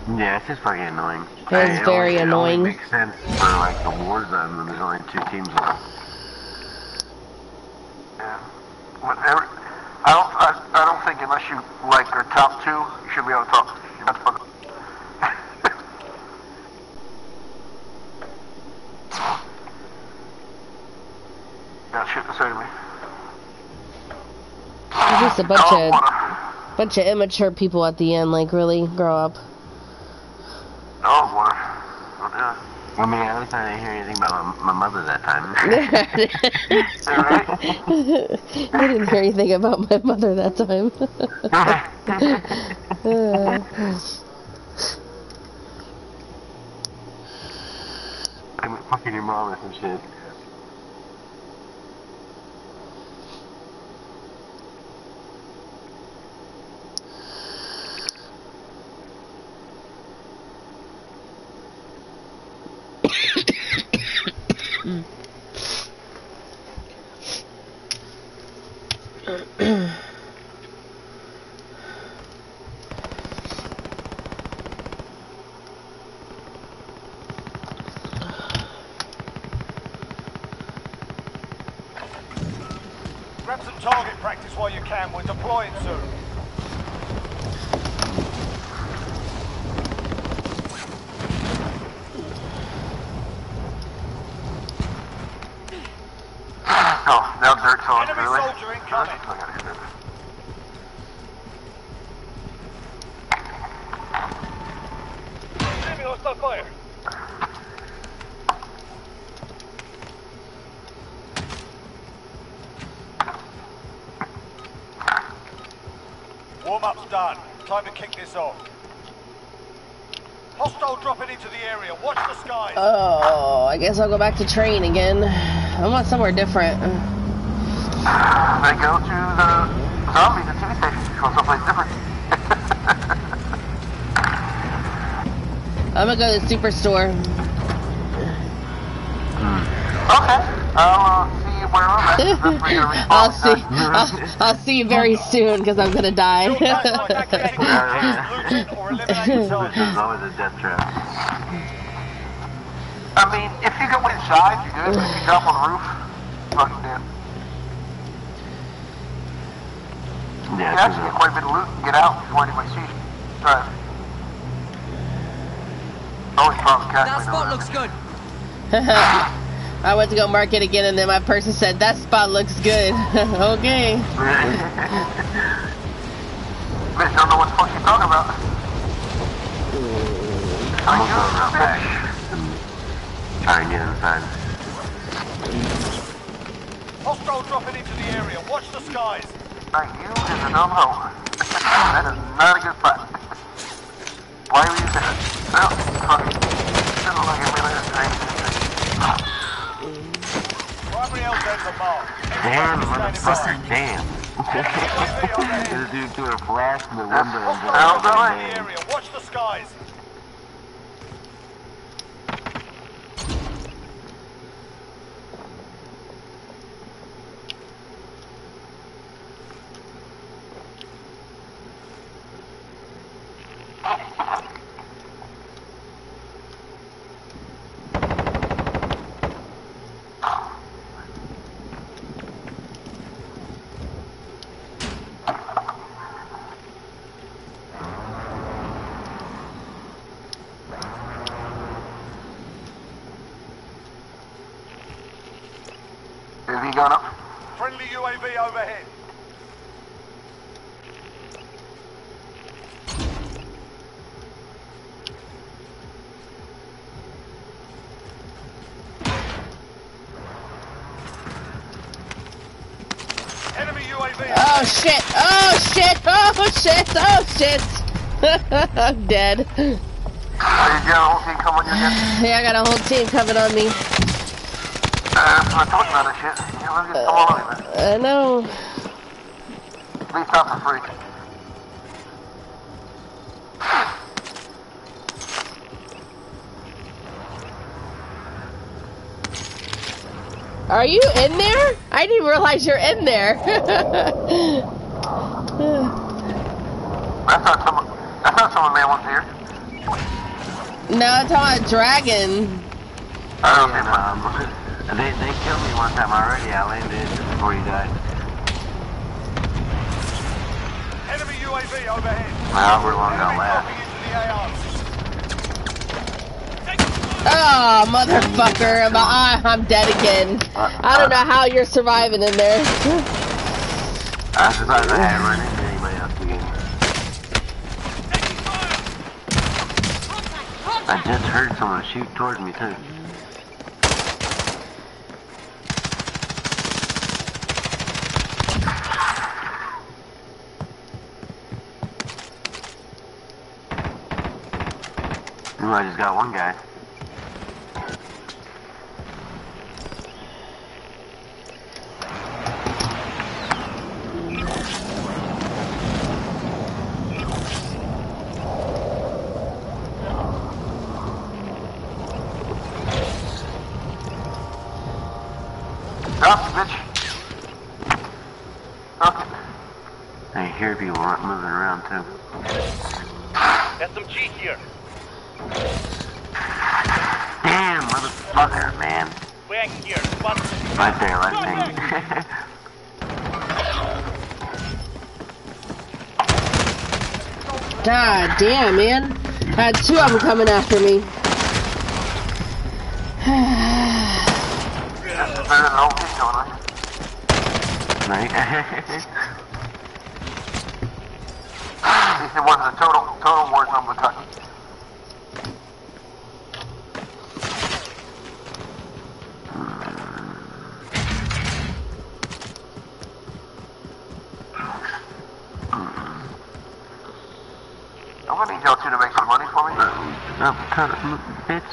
Yeah, it's just fucking annoying. It is It very only, it annoying. only makes sense for like the war zone when there's only two teams left. Yeah. Whatever. I don't. I, I don't think unless you like are top two, you should be able to talk. That's fucking. Got shit to say to me. There's just a bunch of bunch of immature people at the end. Like, really, grow up. Oh, water. Oh, yeah. I mean, at least I didn't hear anything about my, my mother that time. I didn't hear anything about my mother that time. I'm fucking your mom or some shit. Grab some target practice while you can. We're deploying soon. Oh, now dirt's on. Enemy really? soldier incoming. I gotta hit it. Enemy hostile fire. Warm-up's done. Time to kick this off. Hostile dropping into the area. Watch the skies. oh, I guess I'll go back to train again. I want somewhere different. They go to the zombies at TV station. Go someplace different. I'm gonna go to the superstore. Okay. I'll uh, see you where I'm at. 'cause That's where you're gonna respawn. I'll see. I'll, I'll see you very soon because I'm gonna die. Your guys you inside, you're good. If you drop on the roof, fucking dead. You Yeah, can actually get quite a bit of loot and get out before anybody sees you. Right. Always found cash. That spot looks good. I went to go mark it again, and then my person said that spot looks good. okay. Bitch don't know what the fuck you're talking about. I'm Are you gonna go a back bitch? and try and get inside. Hostile dropping into the area. Watch the skies. Like, you is a dumb hoe. that is not a good spot. Why were you there? Fuck. Doesn't look like it really is anything. Primary LZs are marked. Damn, motherfucker, damn. This dude threw a flash in the window and Hostile How's just that? dropping into the area. Watch the skies. Is he going up? Friendly UAV overhead. Enemy UAV. Oh shit! Oh shit! Oh shit! Oh shit! I'm dead. You got a whole team come on you? Yeah, I got a whole team coming on me. Uh, I about shit. You let's get come. I know. For free. Are you in there? I didn't realize you're in there. That's not someone. That's not someone man wants here. No, I'm talking about dragon. Oh, yeah, um, they, they killed me one time already. I landed just before you died. Enemy UAV overhead. Wow, we're long gonna last. dropping into the AO. Oh, motherfucker. I'm, ah, I'm dead again. I don't know how you're surviving in there. I survived. I hadn't run into anybody else again. I just heard someone shoot towards me too. Ooh, I just got one guy. Drop it, bitch. Okay. I hear people run- moving around too. Got some cheese here. Damn, motherfucker, man. Back here. Spot Right there, right thing. God damn, man. Them coming after me. This is better than old heat going on. right? He said one's a total, total war zone battalion. I'm gonna need y'all two to make some money for me. Oh, total, bitch.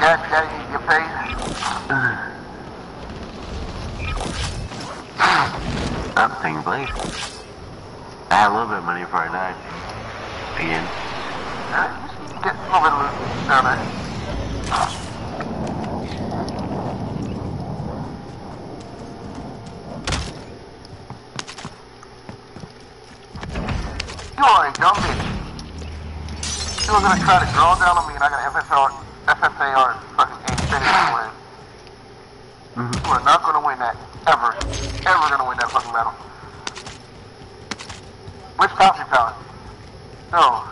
Dad, Daddy, you get paid? That uh, thing, please. I had a little bit of money before I died. Again. Get a little bit of loot down there. You are a dumb bitch. You were gonna try to draw down on me and I got FSR, FFAR fucking infinity win. You are not gonna win that. Ever. Ever gonna win that fucking battle. Which bouncy pallet? No.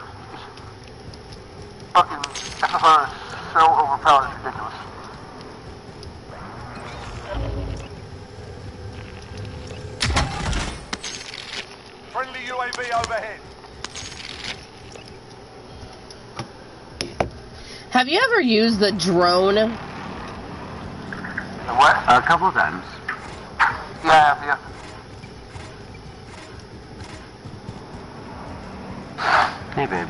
Fucking FFR is so overpowered, it's ridiculous. Friendly UAV overhead. Have you ever used the drone? The what? A couple of times. Yeah, yeah. Hey, babe.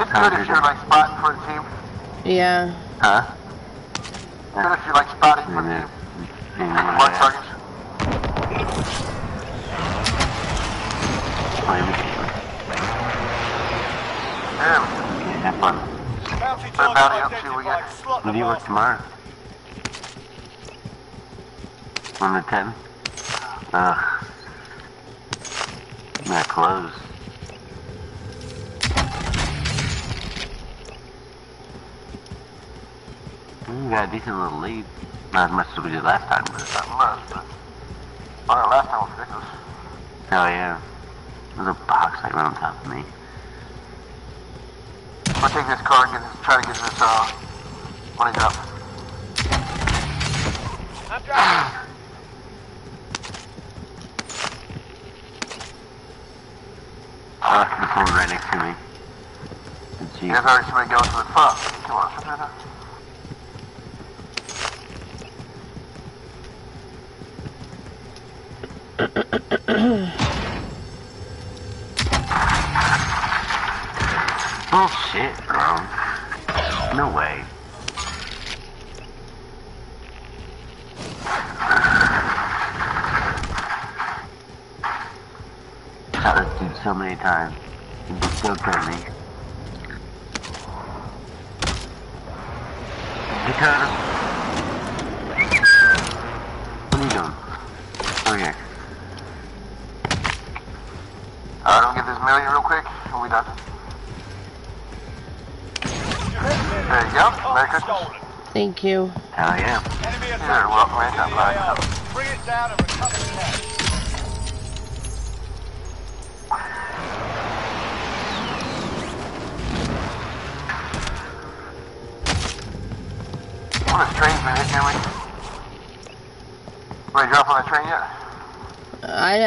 It's good if you're like spotting for the team. Yeah. Huh? Good if you're like spotting for And the team. and Taking mark then, targets. playing the game. There we go. Yeah, have fun. Bounty Put a bounty target up, see what we identified. get. Slot When the do you work blast. tomorrow? On the 10? Ugh. Not close. We got a decent little lead. Not as much as we did last time, but it's Not much, but... Alright, last time was hell yeah. There's a box like right on top of me. I'm gonna take this car and get this, try to get this, uh, money up. I'm driving. Oh, the phone right next to me. Gee. There's already somebody going to the fuck. Come on, something like that. Bullshit, bro. No way. Shot this dude so many still killed me. Dakota. What are you doing? Oh yeah. Alright, I'm gonna get this million real quick, and we done. There you go. Merry Christmas. Thank you. Hell yeah. You're welcome, anytime, in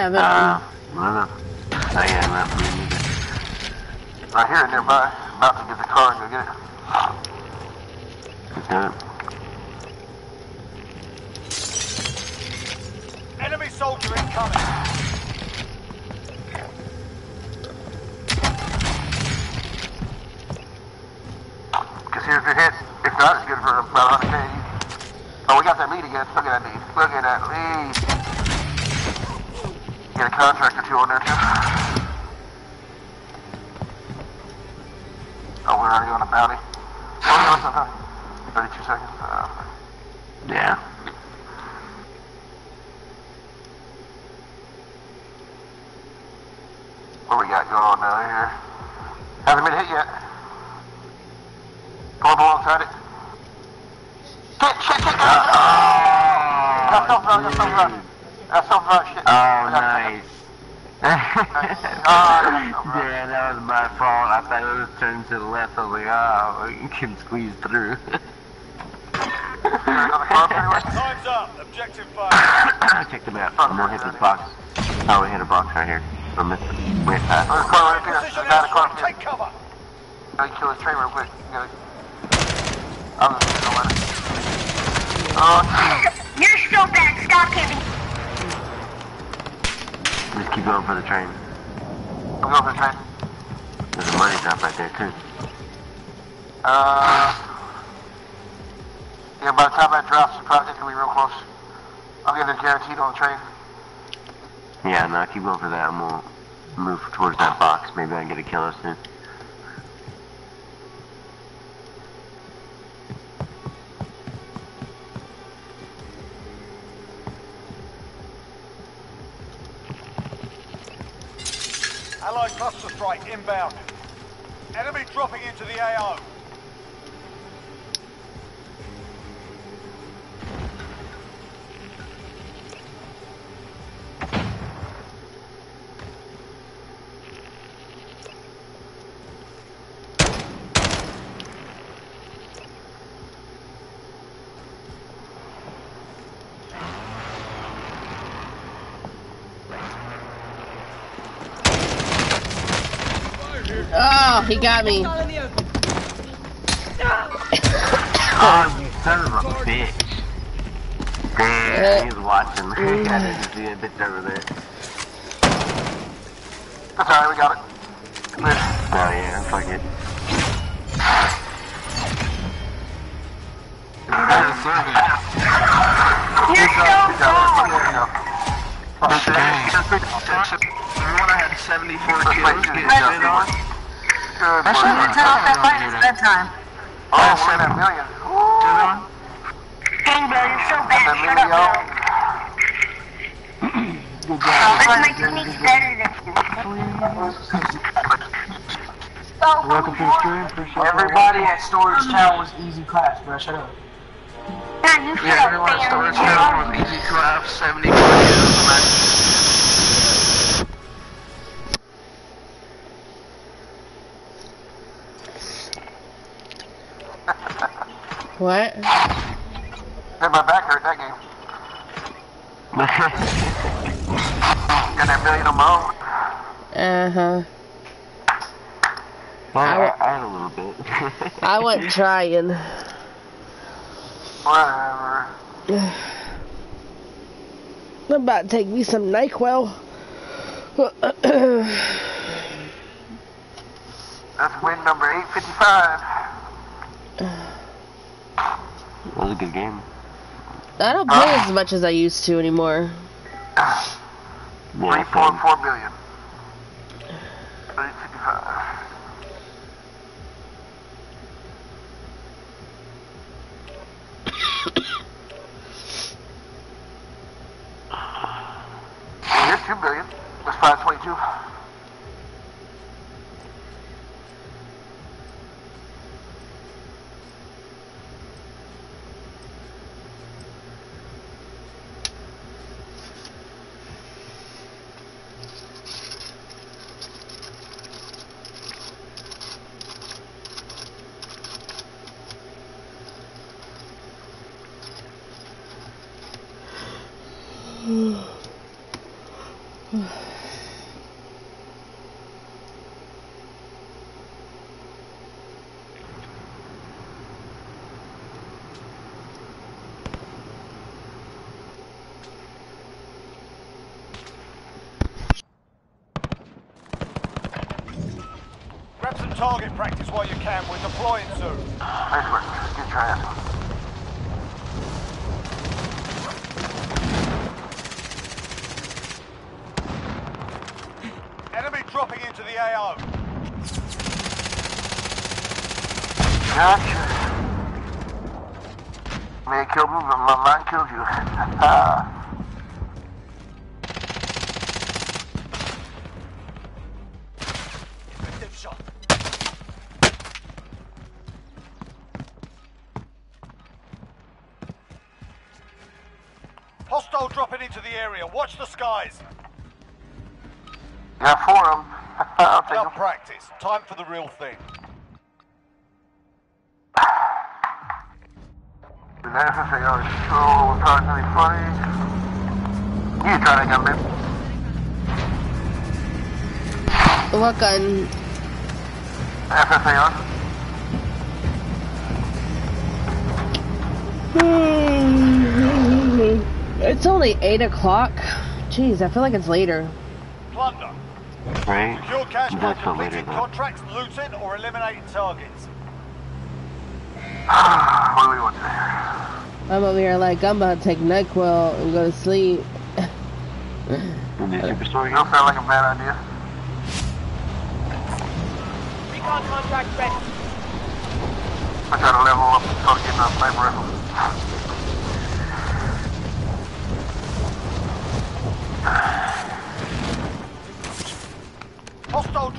I haven't. Uh, I don't know. I am not me neither. Right here, nearby. About to get the car and go get it. Let's it. Enemy soldier incoming. Cause here's the hit. If not, it's good for about 100k. Oh, we got that lead again. Look at that lead. Look at that lead. Get a contract or two on there too. Oh, we're already on a bounty. Oh, no, it's not. 32 seconds. Uh, Yeah. what we got going on down here? Haven't been hit yet. Pull up alongside it. Shit, shit, shit, shit. That's so front, that's so front. That's so front, shit. Oh, nice. Oh, yeah, that was my fault. I thought it was turned to the left. I was like, oh, you can squeeze through. Another car, anyway? Time's up. Objective failed. Check the map. I'm gonna hit this box. Oh, we hit a box right here. I missed uh, it. Wait, past. There's a car right there. Precision Got a car airstrike. here. Take cover. Gotta kill this train real quick. You gotta... I'm just gonna let it. Oh, You're so bad. Stop hitting. Just keep going for the train. I'm going for the train. There's a money drop right there, too. Uh... Yeah, by the time that drops, it's probably it's gonna be real close. I'll get it guaranteed on the train. Yeah, no, keep going for that and we'll move towards that box. Maybe I can get a kill us soon. Allied cluster strike inbound. Enemy dropping into the AO. Oh, he got me. Hostile in the open. Oh, you son of a bitch. Damn, uh, he's watching. I didn't see a bitch over there. That's alright, we got it. Oh yeah, fuck it. You're so wrong. Good that light. It's bedtime. Oh, we're in that million. Woo. Dang, bro. You're so bad. That Shut up, million. bro. Let's make techniques better than Welcome to the stream. Appreciate Everybody at Storage Town was easy class, bro. Shut up. Man, you Storage up, man. easy class, 75 What? Hey, my back hurt that game. Got that million on my own. Uh huh. Well, I, I had a little bit. I wasn't trying. Whatever. I'm about to take me some NyQuil. That's win number 855. That was a good game. I don't play as much as I used to anymore. Yeah, 3.4 billion. Here's two billion. That's 522. While you can. We're deploying soon. Nice work. Get your ass. Enemy dropping into the AO. Gotcha. Man killed me, but my mind killed you. Ah. Watch the skies. Got four of them. I'll take Enough practice. Time for the real thing. The FSAR is control. Approximately funny. You try that gun, babe. What gun? FSAR. It's only 8 o'clock. Jeez, I feel like it's later. Plunder. Right? Secure cash by That's not later completing contracts, looting, or eliminating targets. what do we want today? I'm over here like I'm about to take NyQuil and go to sleep. The new Don't sound like a bad idea. Recon contract ready. I try to level up and start getting a sniper rifle.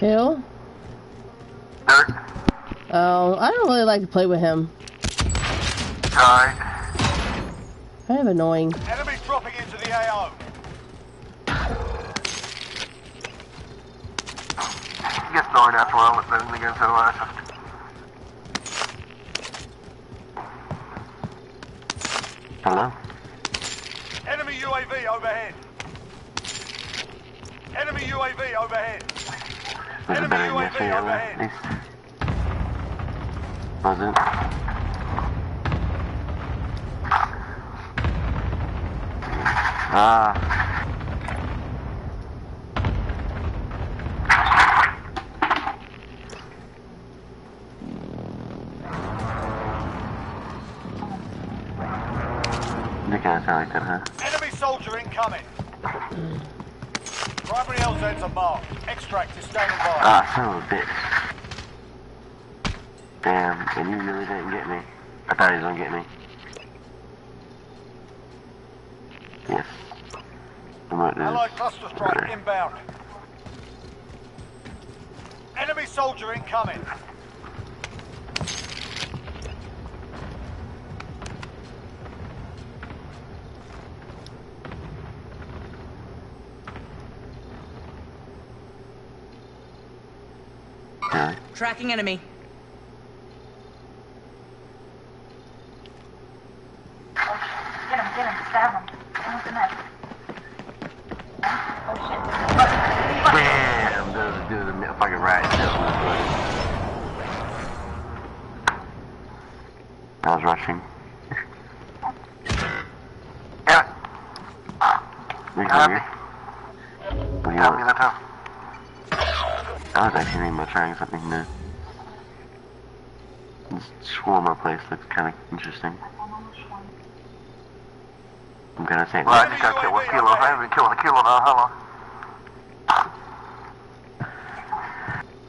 Game. Who? Dirt. Oh, I don't really like to play with him. Alright. Kind of annoying. Enemy dropping into the AO. He gets annoying after a while with them against the last. Hello? Enemy UAV overhead. Enemy UAV overhead. Was it Enemy better UAV yesterday at least? Was it? Ah. They kind of like that, huh? Enemy soldier incoming. Primary LZs are marked. Extract is standing. Ah, son of a bitch. Damn, and you really didn't get me. I thought he was gonna get me. Yes. I'm at Allied this. cluster strike inbound. Enemy soldier incoming. Yeah. Tracking enemy. Well, I just got killed with a kilo. I haven't been killed with a kilo now. How long?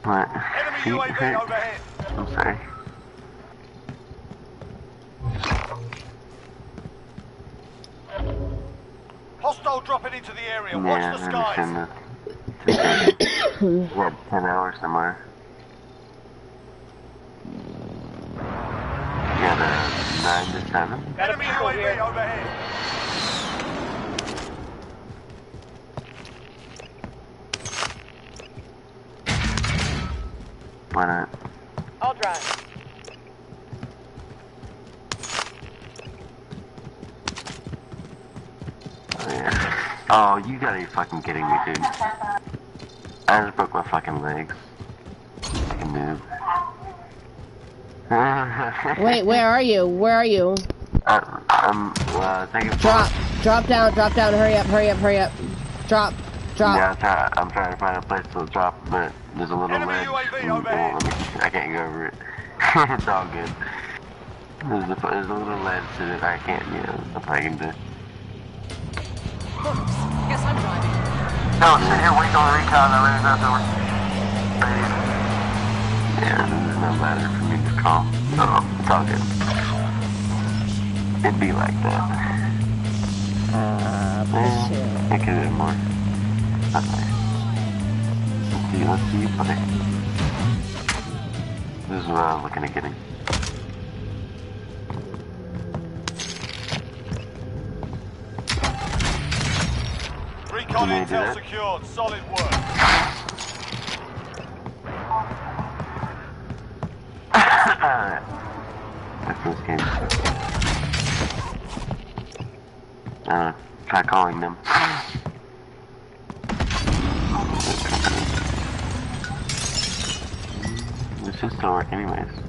What? Enemy Feet UAV hurt? I'm sorry. Hostile dropping into the area. Watch the skies. What, 10 hours somewhere? Yeah, the 9 to 7? I just broke my fucking legs. Fucking noob. Wait, where are you? Where are you? Uh, I'm, uh, thank you for... Drop. Drop down, drop down. Hurry up, hurry up, hurry up. Drop. Drop. Yeah, I'm trying, I'm trying to find a place to drop, but there's a little Enemy ledge. UAV and it won't overhead. let me- I can't go over it. it's all good. There's a, there's a little ledge to it. I can't, you know, nothing I can do. No, sit here waiting on the recon. I really that's over. Yeah, there's no ladder for me to call. So, it's all good. It'd be like that. Ah, Yeah, I could do more. Okay. Let's see, let's see, buddy. This is what I was looking at getting. Recon Can we do intel secured. Solid work. That's this game. Uh, try calling them. This should still work anyways.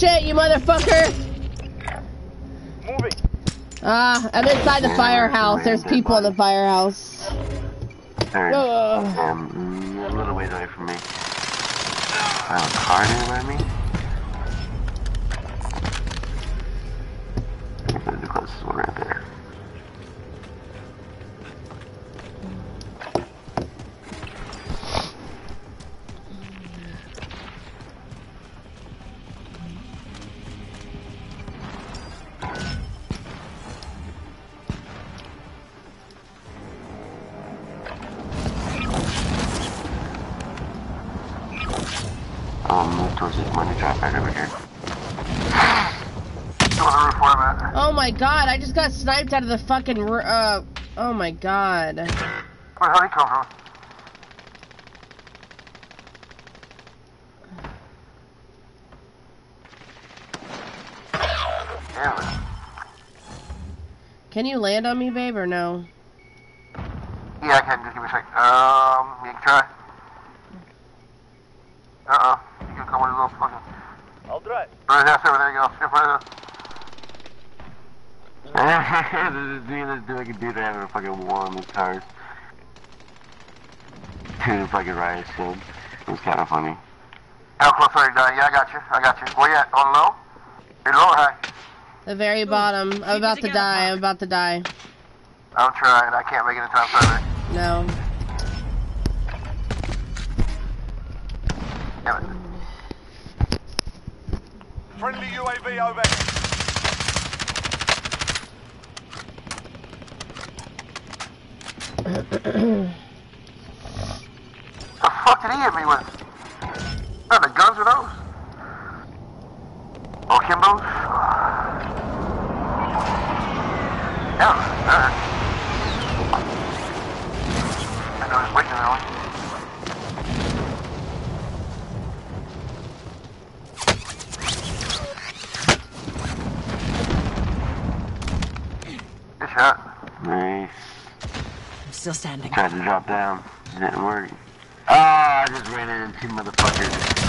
Shit, you motherfucker! Moving. Ah, I'm inside the firehouse. There's people in the firehouse. Ugh. Um, a little ways away from me. I have a car nearby me. Out of the fucking uh oh my god. From? Can you land on me, babe, or no? Yeah, I can. Just give me a sec. Um, fucking dude that having a fucking war on these cars. Two fucking riots, dude. It was kind of funny. How close are you, Yeah, I got you. I got you. Where you at? On low? You're low or high? The very Ooh. bottom. I'm about to die. I'm about to die. I'm trying. I can't make it in time for it. No. Oh, Kimbo's? Yeah, there. I know he's waiting early. Good shot. Nice. I'm still standing. Tried to drop down. Didn't work. Ah, I just ran into two motherfuckers.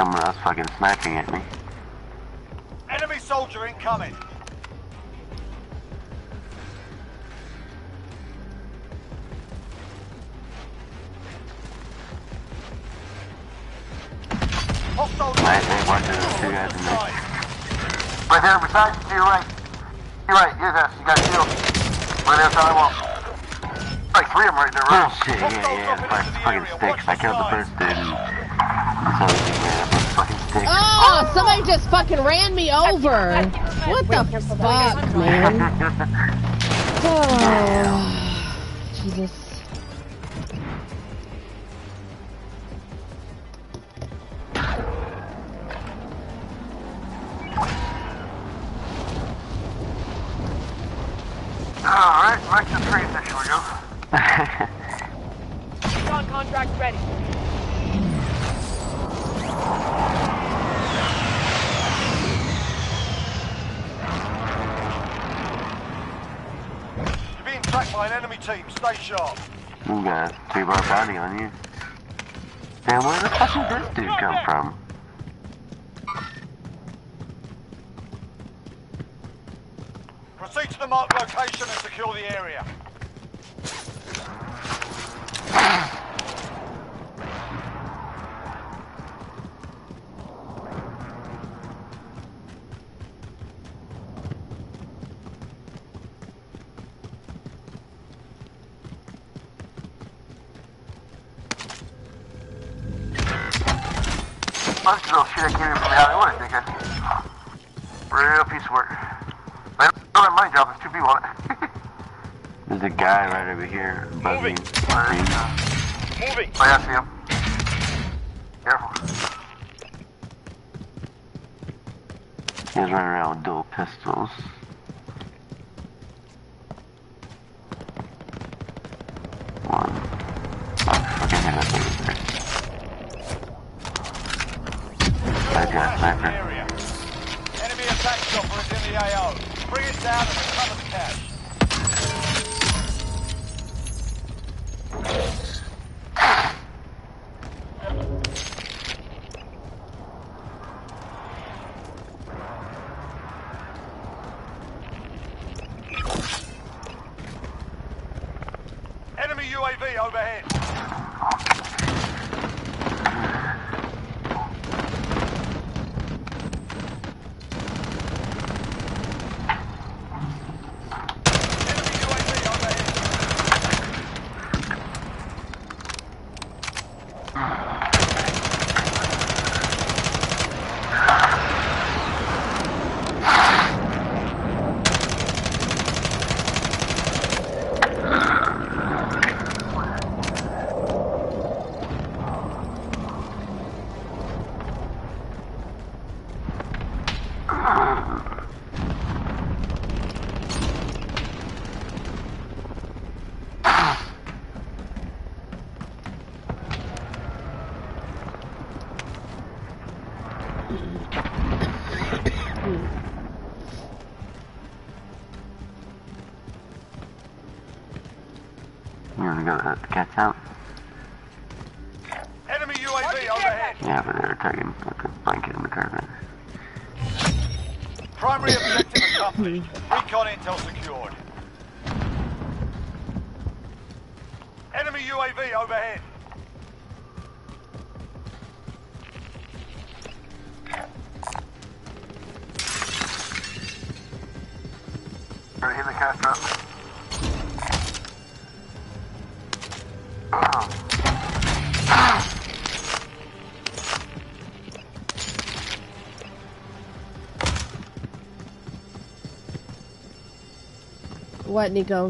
someone else fucking sniping at me. Enemy soldier incoming! Hostile I think one of two guys in there. Right there, beside you, to your right. You're right, you're there, you got shield. Right there, side wall. Like three of them right there, right? Oh shit, yeah, yeah, yeah. Fucking sticks. I killed the first dude. Oh, somebody just fucking ran me over. What the fuck, man? Oh, Jesus. What, Nico?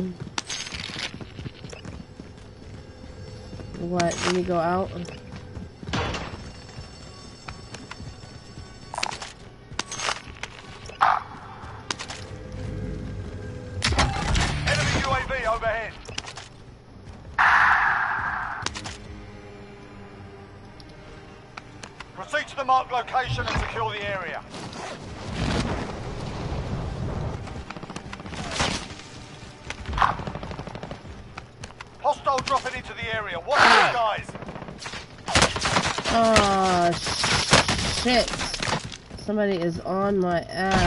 What, Nico out? Somebody is on my ass.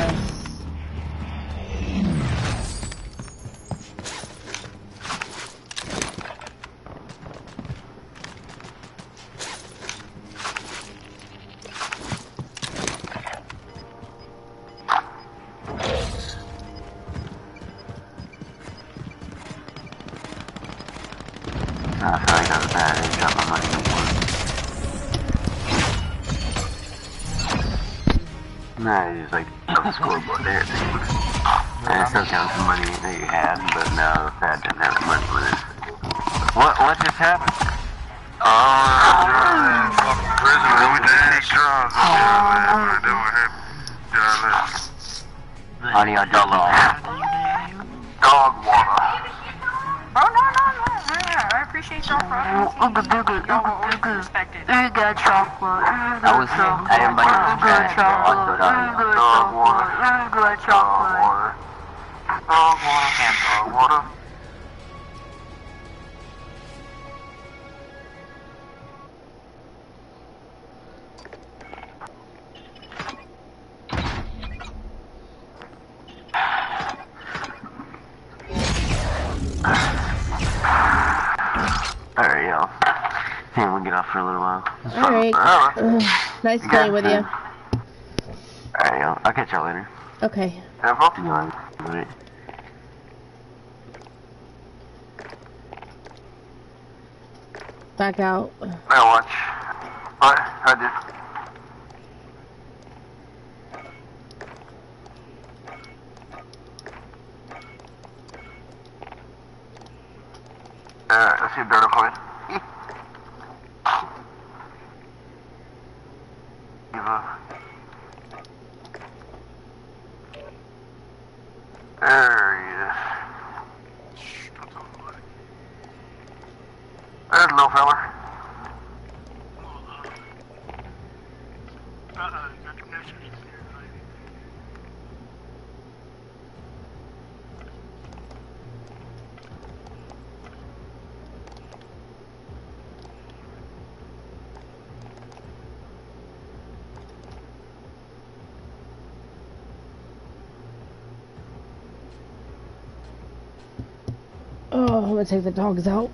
nice playing with you. Alright, I'll, I'll, catch y'all later. Okay. Have a hoping you'll Alright. Back out. I'll watch. What? I just. I'm gonna take the dogs out.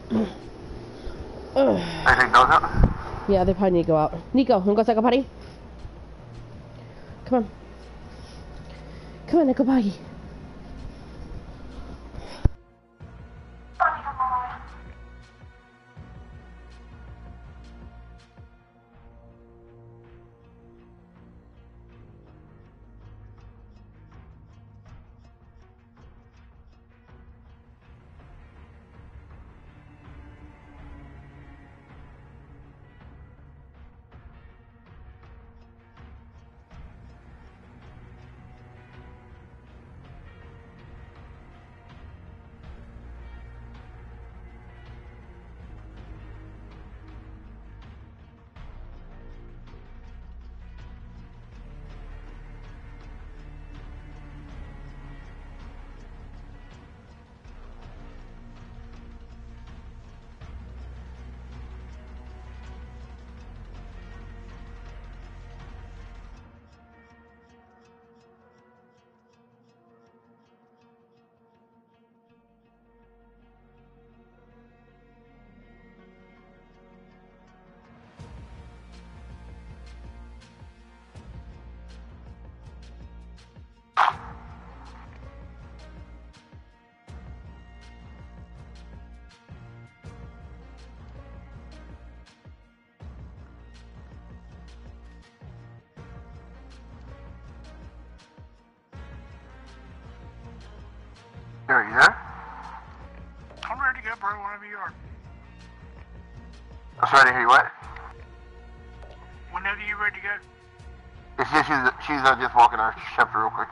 I think dogs out? Yeah, they probably need to go out. Nico, wanna go second potty? Come on. Come on, Nico Boggy. She's uh, just walking our chapter real quick.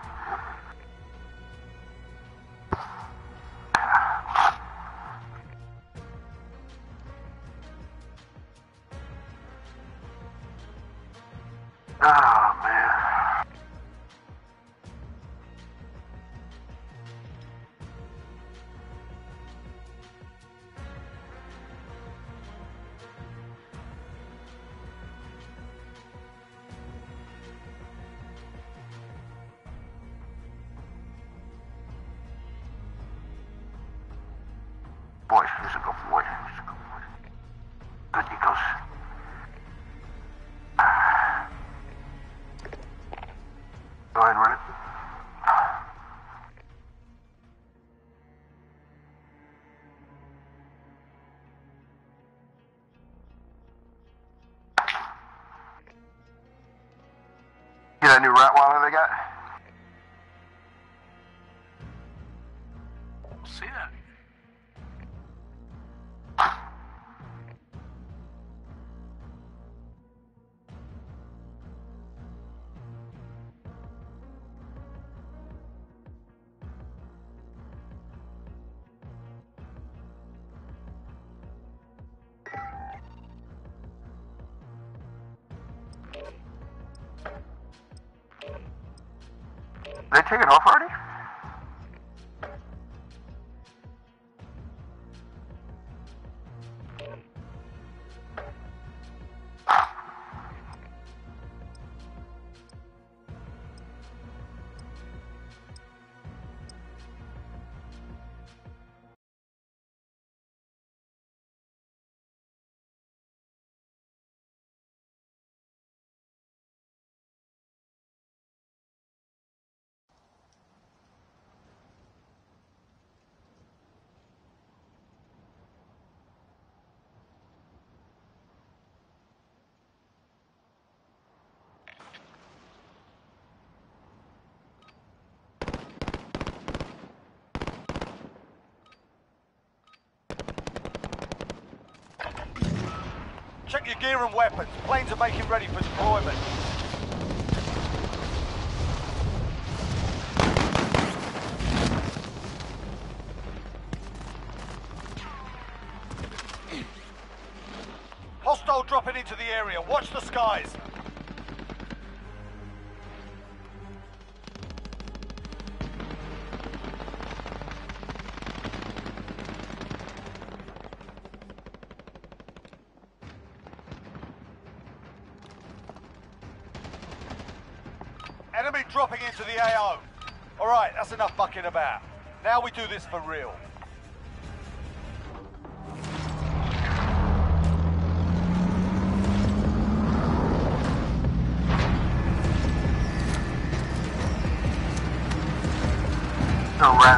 Get that new Rottweiler they got? Check your gear and weapons. Planes are making ready for deployment. Hostile dropping into the area. Watch the skies. That's enough fucking about. Now we do this for real. The end.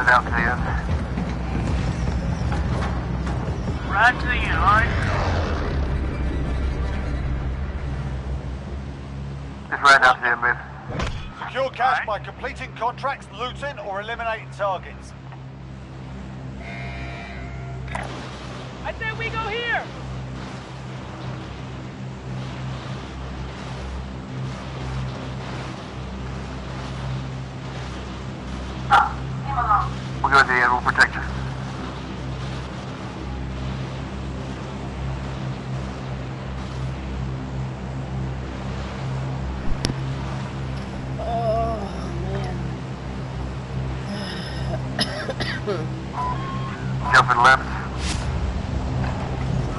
Eliminating targets. Jumping left.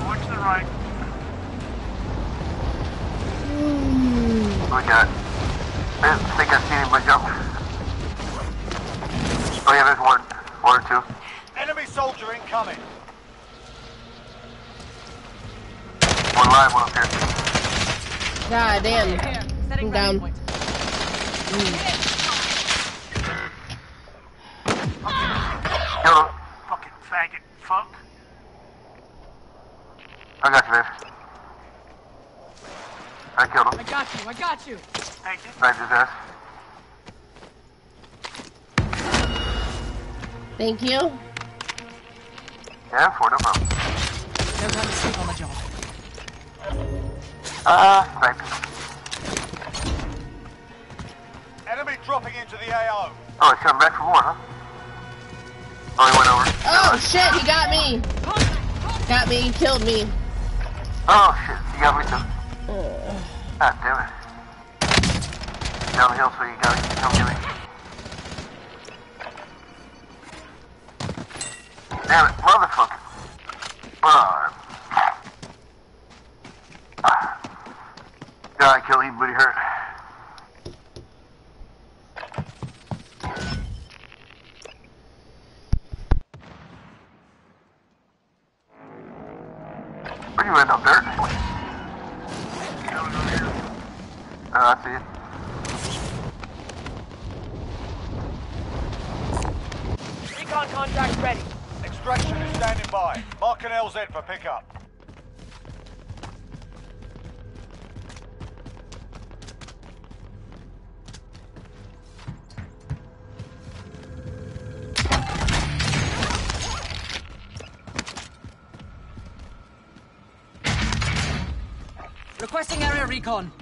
Watch the right. We got. I didn't think I seen anybody jump. Oh yeah, there's one. One or two. Enemy soldier incoming. One live, one up here. God damn. Here, setting I'm down. point. Mm. Kill him. Fucking faggot. Fuck. I got you, babe. I killed him. I got you. I got you. Thank you. Sniped his ass. Thank you. Yeah, for no problem. No time to sleep on the job. Uh, thanks. Enemy dropping into the AO. Oh, he's coming back for more, huh? Oh, he went over. Oh shit, he got me. Got me, he killed me. Oh shit, you got me too. God damn it. Down the hill so you gotta come get me. Damn it, motherfucker. Oh. Recon.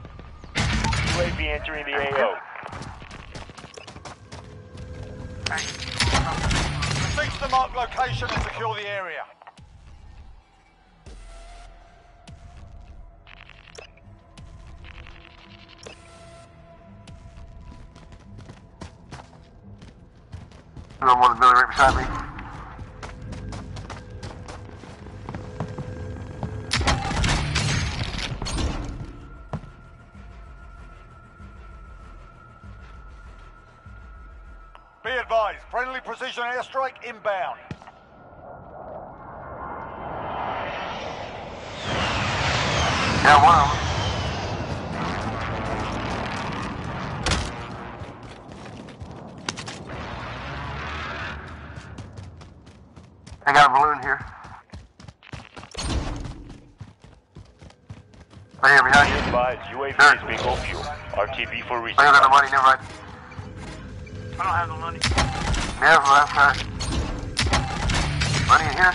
RTB for I got no resupply. money, never mind. I don't have no money. Never mind, sorry. Money in here?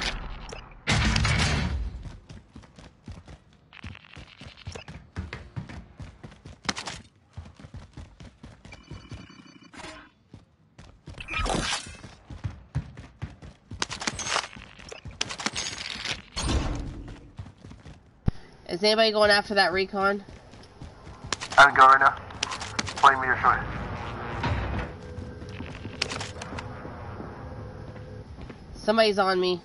Is anybody going after that recon? I can go right now. 20 meters short. Somebody's on me.